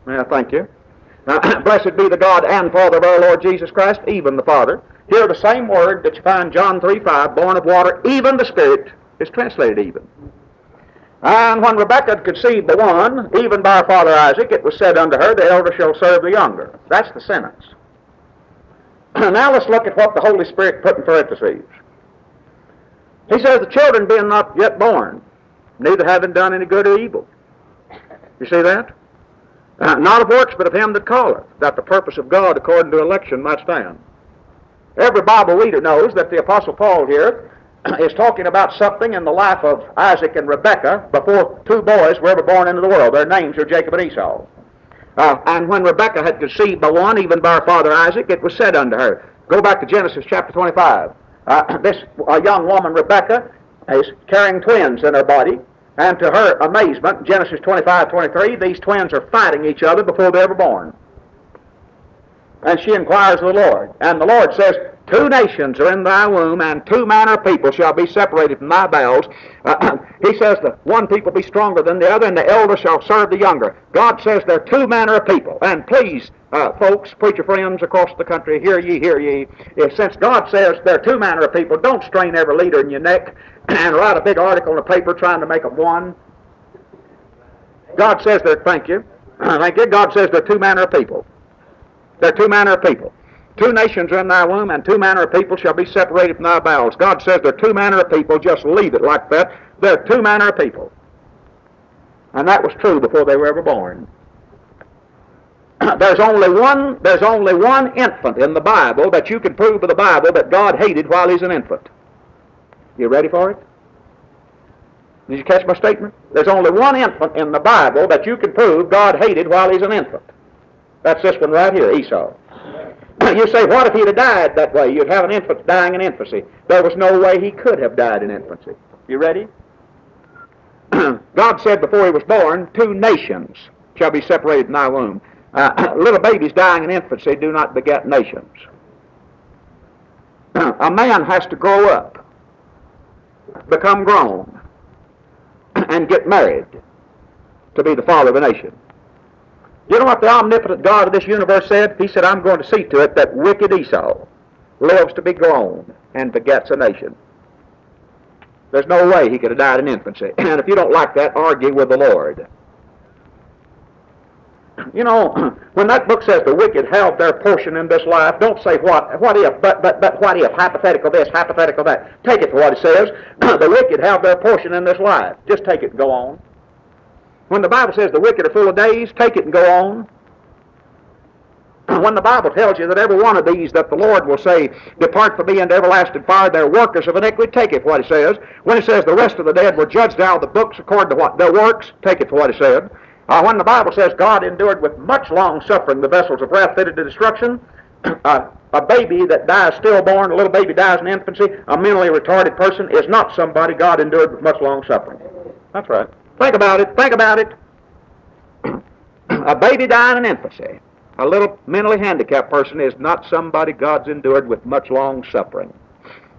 Yeah, thank you. Uh, (clears throat) blessed be the God and Father of our Lord Jesus Christ, even the Father. Here the same word that you find John 3 5, born of water, even the Spirit, is translated even. And when Rebekah conceived the one, even by her father Isaac, it was said unto her, The elder shall serve the younger. That's the sentence. (clears throat) now let's look at what the Holy Spirit put in parentheses. He says, The children being not yet born, neither having done any good or evil. You see that? Uh, not of works, but of him that calleth, that the purpose of God according to election might stand. Every Bible reader knows that the Apostle Paul here (clears throat) is talking about something in the life of Isaac and Rebekah before two boys were ever born into the world. Their names are Jacob and Esau. Uh, and when Rebekah had conceived by one, even by her father Isaac, it was said unto her, Go back to Genesis chapter 25. Uh, (clears throat) this uh, young woman, Rebecca, is carrying twins in her body, and to her amazement, Genesis 25, 23, these twins are fighting each other before they're ever born. And she inquires of the Lord. And the Lord says, Two nations are in thy womb, and two manner of people shall be separated from thy bowels. Uh, (clears throat) he says The one people be stronger than the other, and the elder shall serve the younger. God says there are two manner of people. And please, uh, folks, preacher friends across the country, hear ye, hear ye. If, since God says there are two manner of people, don't strain every leader in your neck (clears throat) and write a big article in the paper trying to make them one. God says there, thank you, (clears throat) thank you. God says there are two manner of people. There are two manner of people. Two nations are in thy womb, and two manner of people shall be separated from thy bowels. God says there are two manner of people. Just leave it like that. There are two manner of people. And that was true before they were ever born. (clears throat) there's only one there's only one infant in the Bible that you can prove with the Bible that God hated while he's an infant. You ready for it? Did you catch my statement? There's only one infant in the Bible that you can prove God hated while he's an infant. That's this one right here, Esau. (clears throat) you say, what if he'd have died that way? You'd have an infant dying in infancy. There was no way he could have died in infancy. You ready? (clears throat) God said before he was born, two nations shall be separated in thy womb. Uh, (clears throat) little babies dying in infancy do not beget nations. (clears throat) a man has to grow up, become grown, (clears throat) and get married to be the father of a nation. You know what the omnipotent God of this universe said? He said, I'm going to see to it that wicked Esau lives to be grown and begets a nation. There's no way he could have died in infancy. And if you don't like that, argue with the Lord. You know, when that book says the wicked have their portion in this life, don't say what, what if, but, but, but what if, hypothetical this, hypothetical that. Take it for what it says. (clears throat) the wicked have their portion in this life. Just take it and go on. When the Bible says the wicked are full of days, take it and go on. When the Bible tells you that every one of these that the Lord will say, Depart from me into everlasting fire, they're workers of iniquity, take it for what it says. When it says the rest of the dead were judged out of the books according to what their works, take it for what it said. Uh, when the Bible says God endured with much long suffering the vessels of wrath fitted to destruction, (clears throat) uh, a baby that dies stillborn, a little baby dies in infancy, a mentally retarded person is not somebody God endured with much long suffering. That's right. Think about it. Think about it. (clears throat) a baby dying in infancy, a little mentally handicapped person is not somebody God's endured with much long suffering.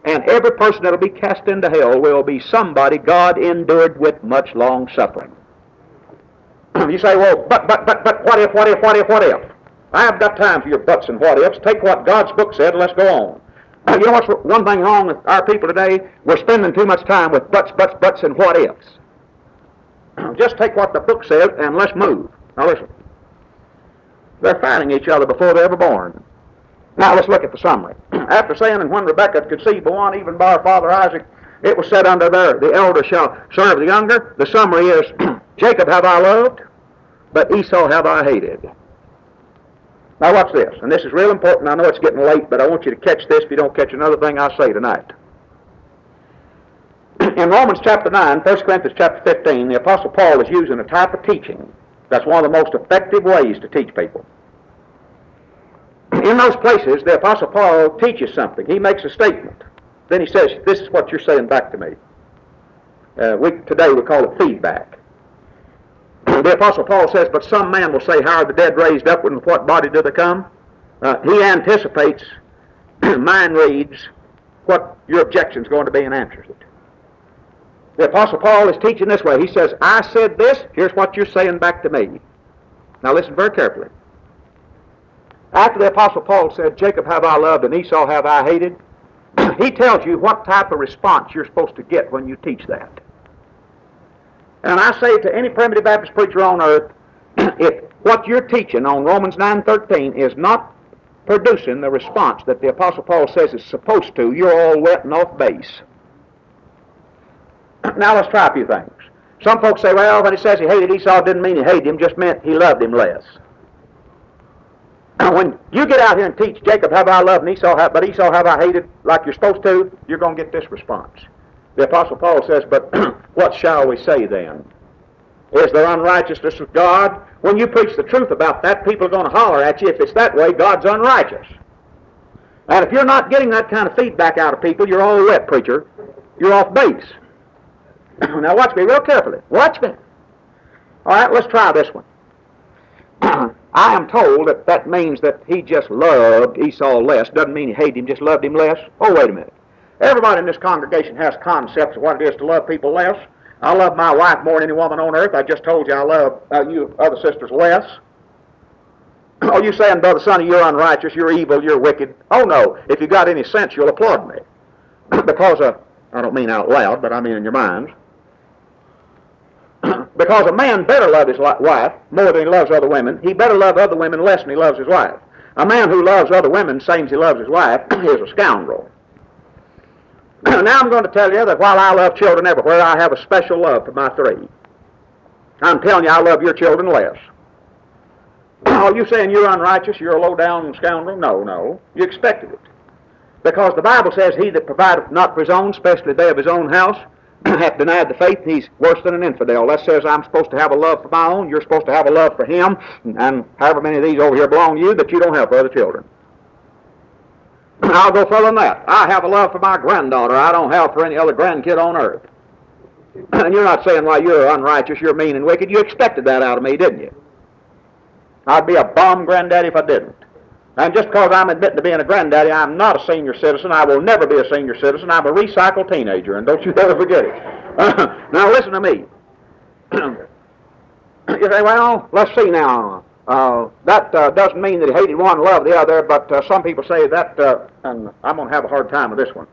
And every person that'll be cast into hell will be somebody God endured with much long suffering. (clears throat) you say, well, but, but, but, but, what if, what if, what if, what if? I haven't got time for your buts and what ifs. Take what God's book said and let's go on. (clears throat) You know what's one thing wrong with our people today? We're spending too much time with buts, buts, buts, and what ifs. (clears throat) Just take what the book says and let's move. Now listen. They're fighting each other before they're ever born. Now let's look at the summary. After saying, and when Rebekah conceived one, even by her father Isaac, it was said unto her, the elder shall serve the younger. The summary is, (clears throat) Jacob have I loved, but Esau have I hated. Now watch this, and this is real important. I know it's getting late, but I want you to catch this if you don't catch another thing I say tonight. (clears throat) In Romans chapter 9, 1 Corinthians chapter 15, the Apostle Paul is using a type of teaching that's one of the most effective ways to teach people. (clears throat) In those places, the Apostle Paul teaches something. He makes a statement. Then he says, This is what you're saying back to me. Uh, we, today we call it feedback. The Apostle Paul says, But some man will say, How are the dead raised up, and with what body do they come? Uh, he anticipates, (clears throat) mind reads, what your objection is going to be and answers it. The Apostle Paul is teaching this way. He says, I said this, here's what you're saying back to me. Now listen very carefully. After the Apostle Paul said, Jacob have I loved and Esau have I hated, he tells you what type of response you're supposed to get when you teach that. And I say to any primitive Baptist preacher on earth, (clears throat) if what you're teaching on Romans 9.13 is not producing the response that the Apostle Paul says is supposed to, you're all wet and off base. (clears throat) Now let's try a few things. Some folks say, well, when he says he hated Esau, didn't mean he hated him, just meant he loved him less. When you get out here and teach Jacob have I loved and Esau have, but Esau have I hated like you're supposed to, you're going to get this response. The Apostle Paul says, but (clears throat) what shall we say then? Is there unrighteousness of God? When you preach the truth about that, people are going to holler at you. If it's that way, God's unrighteous. And if you're not getting that kind of feedback out of people, you're all wet, preacher. You're off base. (clears throat) now watch me real carefully. Watch me. All right, let's try this one. (clears throat) I am told that that means that he just loved Esau less. Doesn't mean he hated him, just loved him less. Oh, wait a minute. Everybody in this congregation has concepts of what it is to love people less. I love my wife more than any woman on earth. I just told you I love uh, you other sisters less. (clears throat) Are you saying, Brother Sonny, you're unrighteous, you're evil, you're wicked? Oh, no. If you've got any sense, you'll applaud me. (clears throat) because, uh, I don't mean out loud, but I mean in your minds. Because a man better love his wife more than he loves other women. He better love other women less than he loves his wife. A man who loves other women same as he loves his wife (clears throat) is a scoundrel. (clears throat) now I'm going to tell you that while I love children everywhere, I have a special love for my three. I'm telling you, I love your children less. (clears throat) Are you saying you're unrighteous, you're a low-down scoundrel? No, no. You expected it. Because the Bible says, He that provideth not for his own, especially they of his own house, hath (clears throat) denied the faith, he's worse than an infidel. That says I'm supposed to have a love for my own, you're supposed to have a love for him, and however many of these over here belong to you that you don't have for other children. (clears throat) I'll go further than that. I have a love for my granddaughter I don't have for any other grandkid on earth. (clears throat) And you're not saying, why, you're unrighteous, you're mean and wicked. You expected that out of me, didn't you? I'd be a bomb granddaddy if I didn't. And just because I'm admitting to being a granddaddy, I'm not a senior citizen. I will never be a senior citizen. I'm a recycled teenager, and don't you ever forget it. (laughs) now listen to me. (clears throat) you say, well, let's see now. Uh, that uh, doesn't mean that he hated one and loved the other, but uh, some people say that, uh, and I'm going to have a hard time with this one.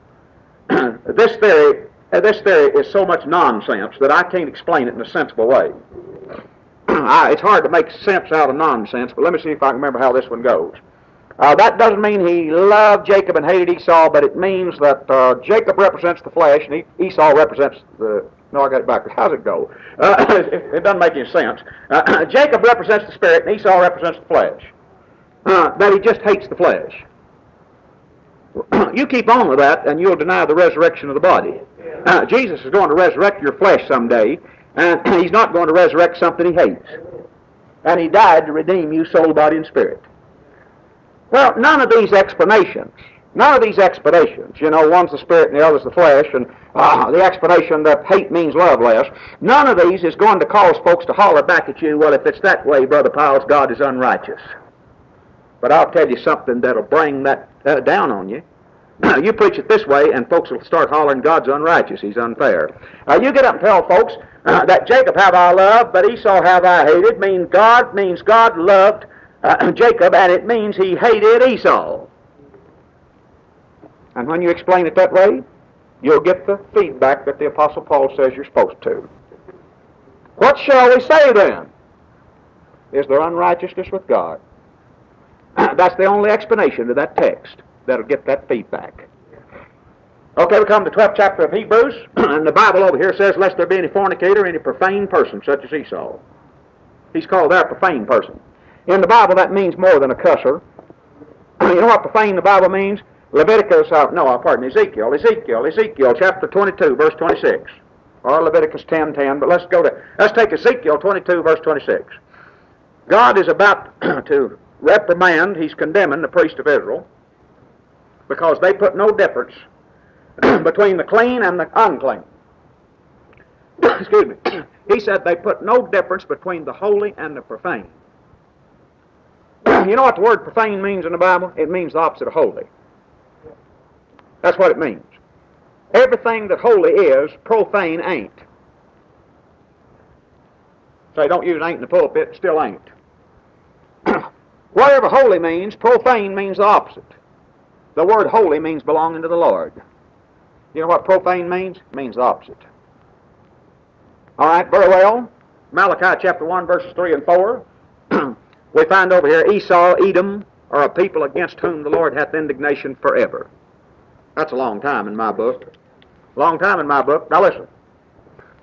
(clears throat) this theory, uh, this theory is so much nonsense that I can't explain it in a sensible way. (clears throat) I, it's hard to make sense out of nonsense, but let me see if I can remember how this one goes. Uh, that doesn't mean he loved Jacob and hated Esau, but it means that uh, Jacob represents the flesh and Esau represents the. No, I got it backwards. How's it go? Uh, (coughs) it, doesn't make any sense. Uh, (coughs) Jacob represents the spirit and Esau represents the flesh. Uh, that he just hates the flesh. (coughs) you keep on with that, and you'll deny the resurrection of the body. Uh, Jesus is going to resurrect your flesh someday, and he's not going to resurrect something he hates. And he died to redeem you, soul, body, and spirit. Well, none of these explanations, none of these explanations, you know, one's the spirit and the other's the flesh, and uh, the explanation that hate means love less, none of these is going to cause folks to holler back at you, well, if it's that way, Brother Pyles, God is unrighteous. But I'll tell you something that'll bring that uh, down on you. (clears throat) you preach it this way, and folks will start hollering, God's unrighteous, He's unfair. Uh, you get up and tell folks uh, (clears throat) that Jacob have I loved, but Esau have I hated, means God, means God loved uh, Jacob, and it means he hated Esau. And when you explain it that way, you'll get the feedback that the Apostle Paul says you're supposed to. What shall we say then? Is there unrighteousness with God? (clears throat) That's the only explanation to that text that'll get that feedback. Okay, we come to the 12th chapter of Hebrews, (clears throat) and the Bible over here says, Lest there be any fornicator, any profane person, such as Esau. He's called there a profane person. In the Bible, that means more than a cusser. (clears throat) you know what profane the Bible means? Leviticus, uh, no, uh, pardon, Ezekiel, Ezekiel, Ezekiel, chapter 22, verse 26. Or Leviticus 10, 10, but let's go to, let's take Ezekiel 22, verse 26. God is about (clears throat) to reprimand, he's condemning the priest of Israel because they put no difference (clears throat) between the clean and the unclean. Excuse me. He said they put no difference between the holy and the profane. You know what the word profane means in the Bible? It means the opposite of holy. That's what it means. Everything that holy is, profane ain't. Say, don't use ain't in the pulpit, still ain't. (clears throat) Whatever holy means, profane means the opposite. The word holy means belonging to the Lord. You know what profane means? It means the opposite. All right, very well. Malachi chapter 1, verses 3 and 4. (clears throat) we find over here Esau, Edom, are a people against whom the Lord hath indignation forever. That's a long time in my book. Long time in my book. Now listen.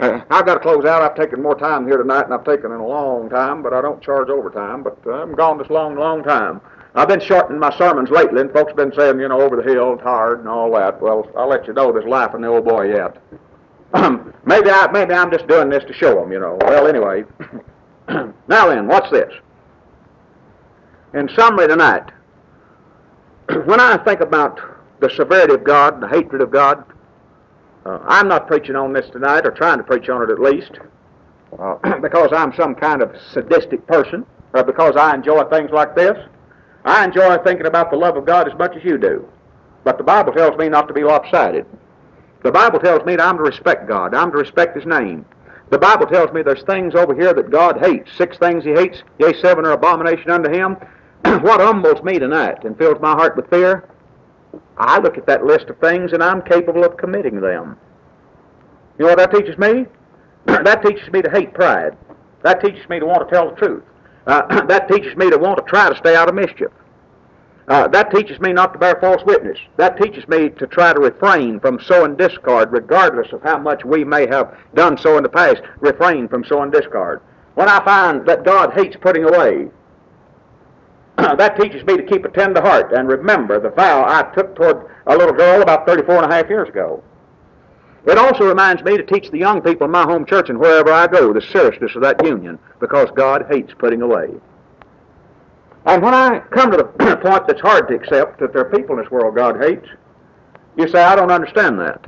Uh, I've got to close out. I've taken more time here tonight than I've taken in a long time, but I don't charge overtime. But uh, I'm gone this long, long time. I've been shortening my sermons lately, and folks have been saying, you know, over the hill, tired, and all that. Well, I'll let you know there's life in the old boy yet. (clears throat) maybe I, maybe I'm just doing this to show them, you know. Well, anyway. (clears throat) now then, what's this? In summary tonight, (clears throat) when I think about the severity of God, the hatred of God, uh, I'm not preaching on this tonight, or trying to preach on it at least, uh, (clears throat) because I'm some kind of sadistic person, or because I enjoy things like this. I enjoy thinking about the love of God as much as you do. But the Bible tells me not to be lopsided. The Bible tells me that I'm to respect God. I'm to respect His name. The Bible tells me there's things over here that God hates. Six things He hates, yea, seven are abomination unto Him. (clears throat) what humbles me tonight and fills my heart with fear, I look at that list of things and I'm capable of committing them. You know what that teaches me? (clears throat) that teaches me to hate pride. That teaches me to want to tell the truth. Uh, (clears throat) that teaches me to want to try to stay out of mischief. Uh, that teaches me not to bear false witness. That teaches me to try to refrain from sowing discard, regardless of how much we may have done so in the past. Refrain from sowing discard. When I find that God hates putting away, (clears throat) that teaches me to keep a tender heart and remember the vow I took toward a little girl about 34 and a half years ago. It also reminds me to teach the young people in my home church and wherever I go the seriousness of that union because God hates putting away. And when I come to the (clears throat) point that's hard to accept that there are people in this world God hates, you say, I don't understand that.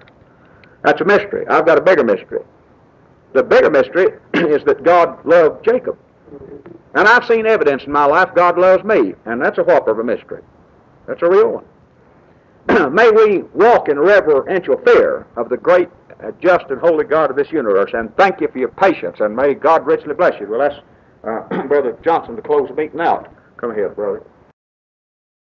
That's a mystery. I've got a bigger mystery. The bigger mystery (clears throat) is that God loved Jacob. And I've seen evidence in my life God loves me, and that's a whopper of a mystery. That's a real one. (clears throat) May we walk in reverential fear of the great, uh, just, and holy God of this universe, and thank you for your patience, and may God richly bless you. Well, let's uh, (clears throat) Brother Johnson to close the meeting out. Come here, brother.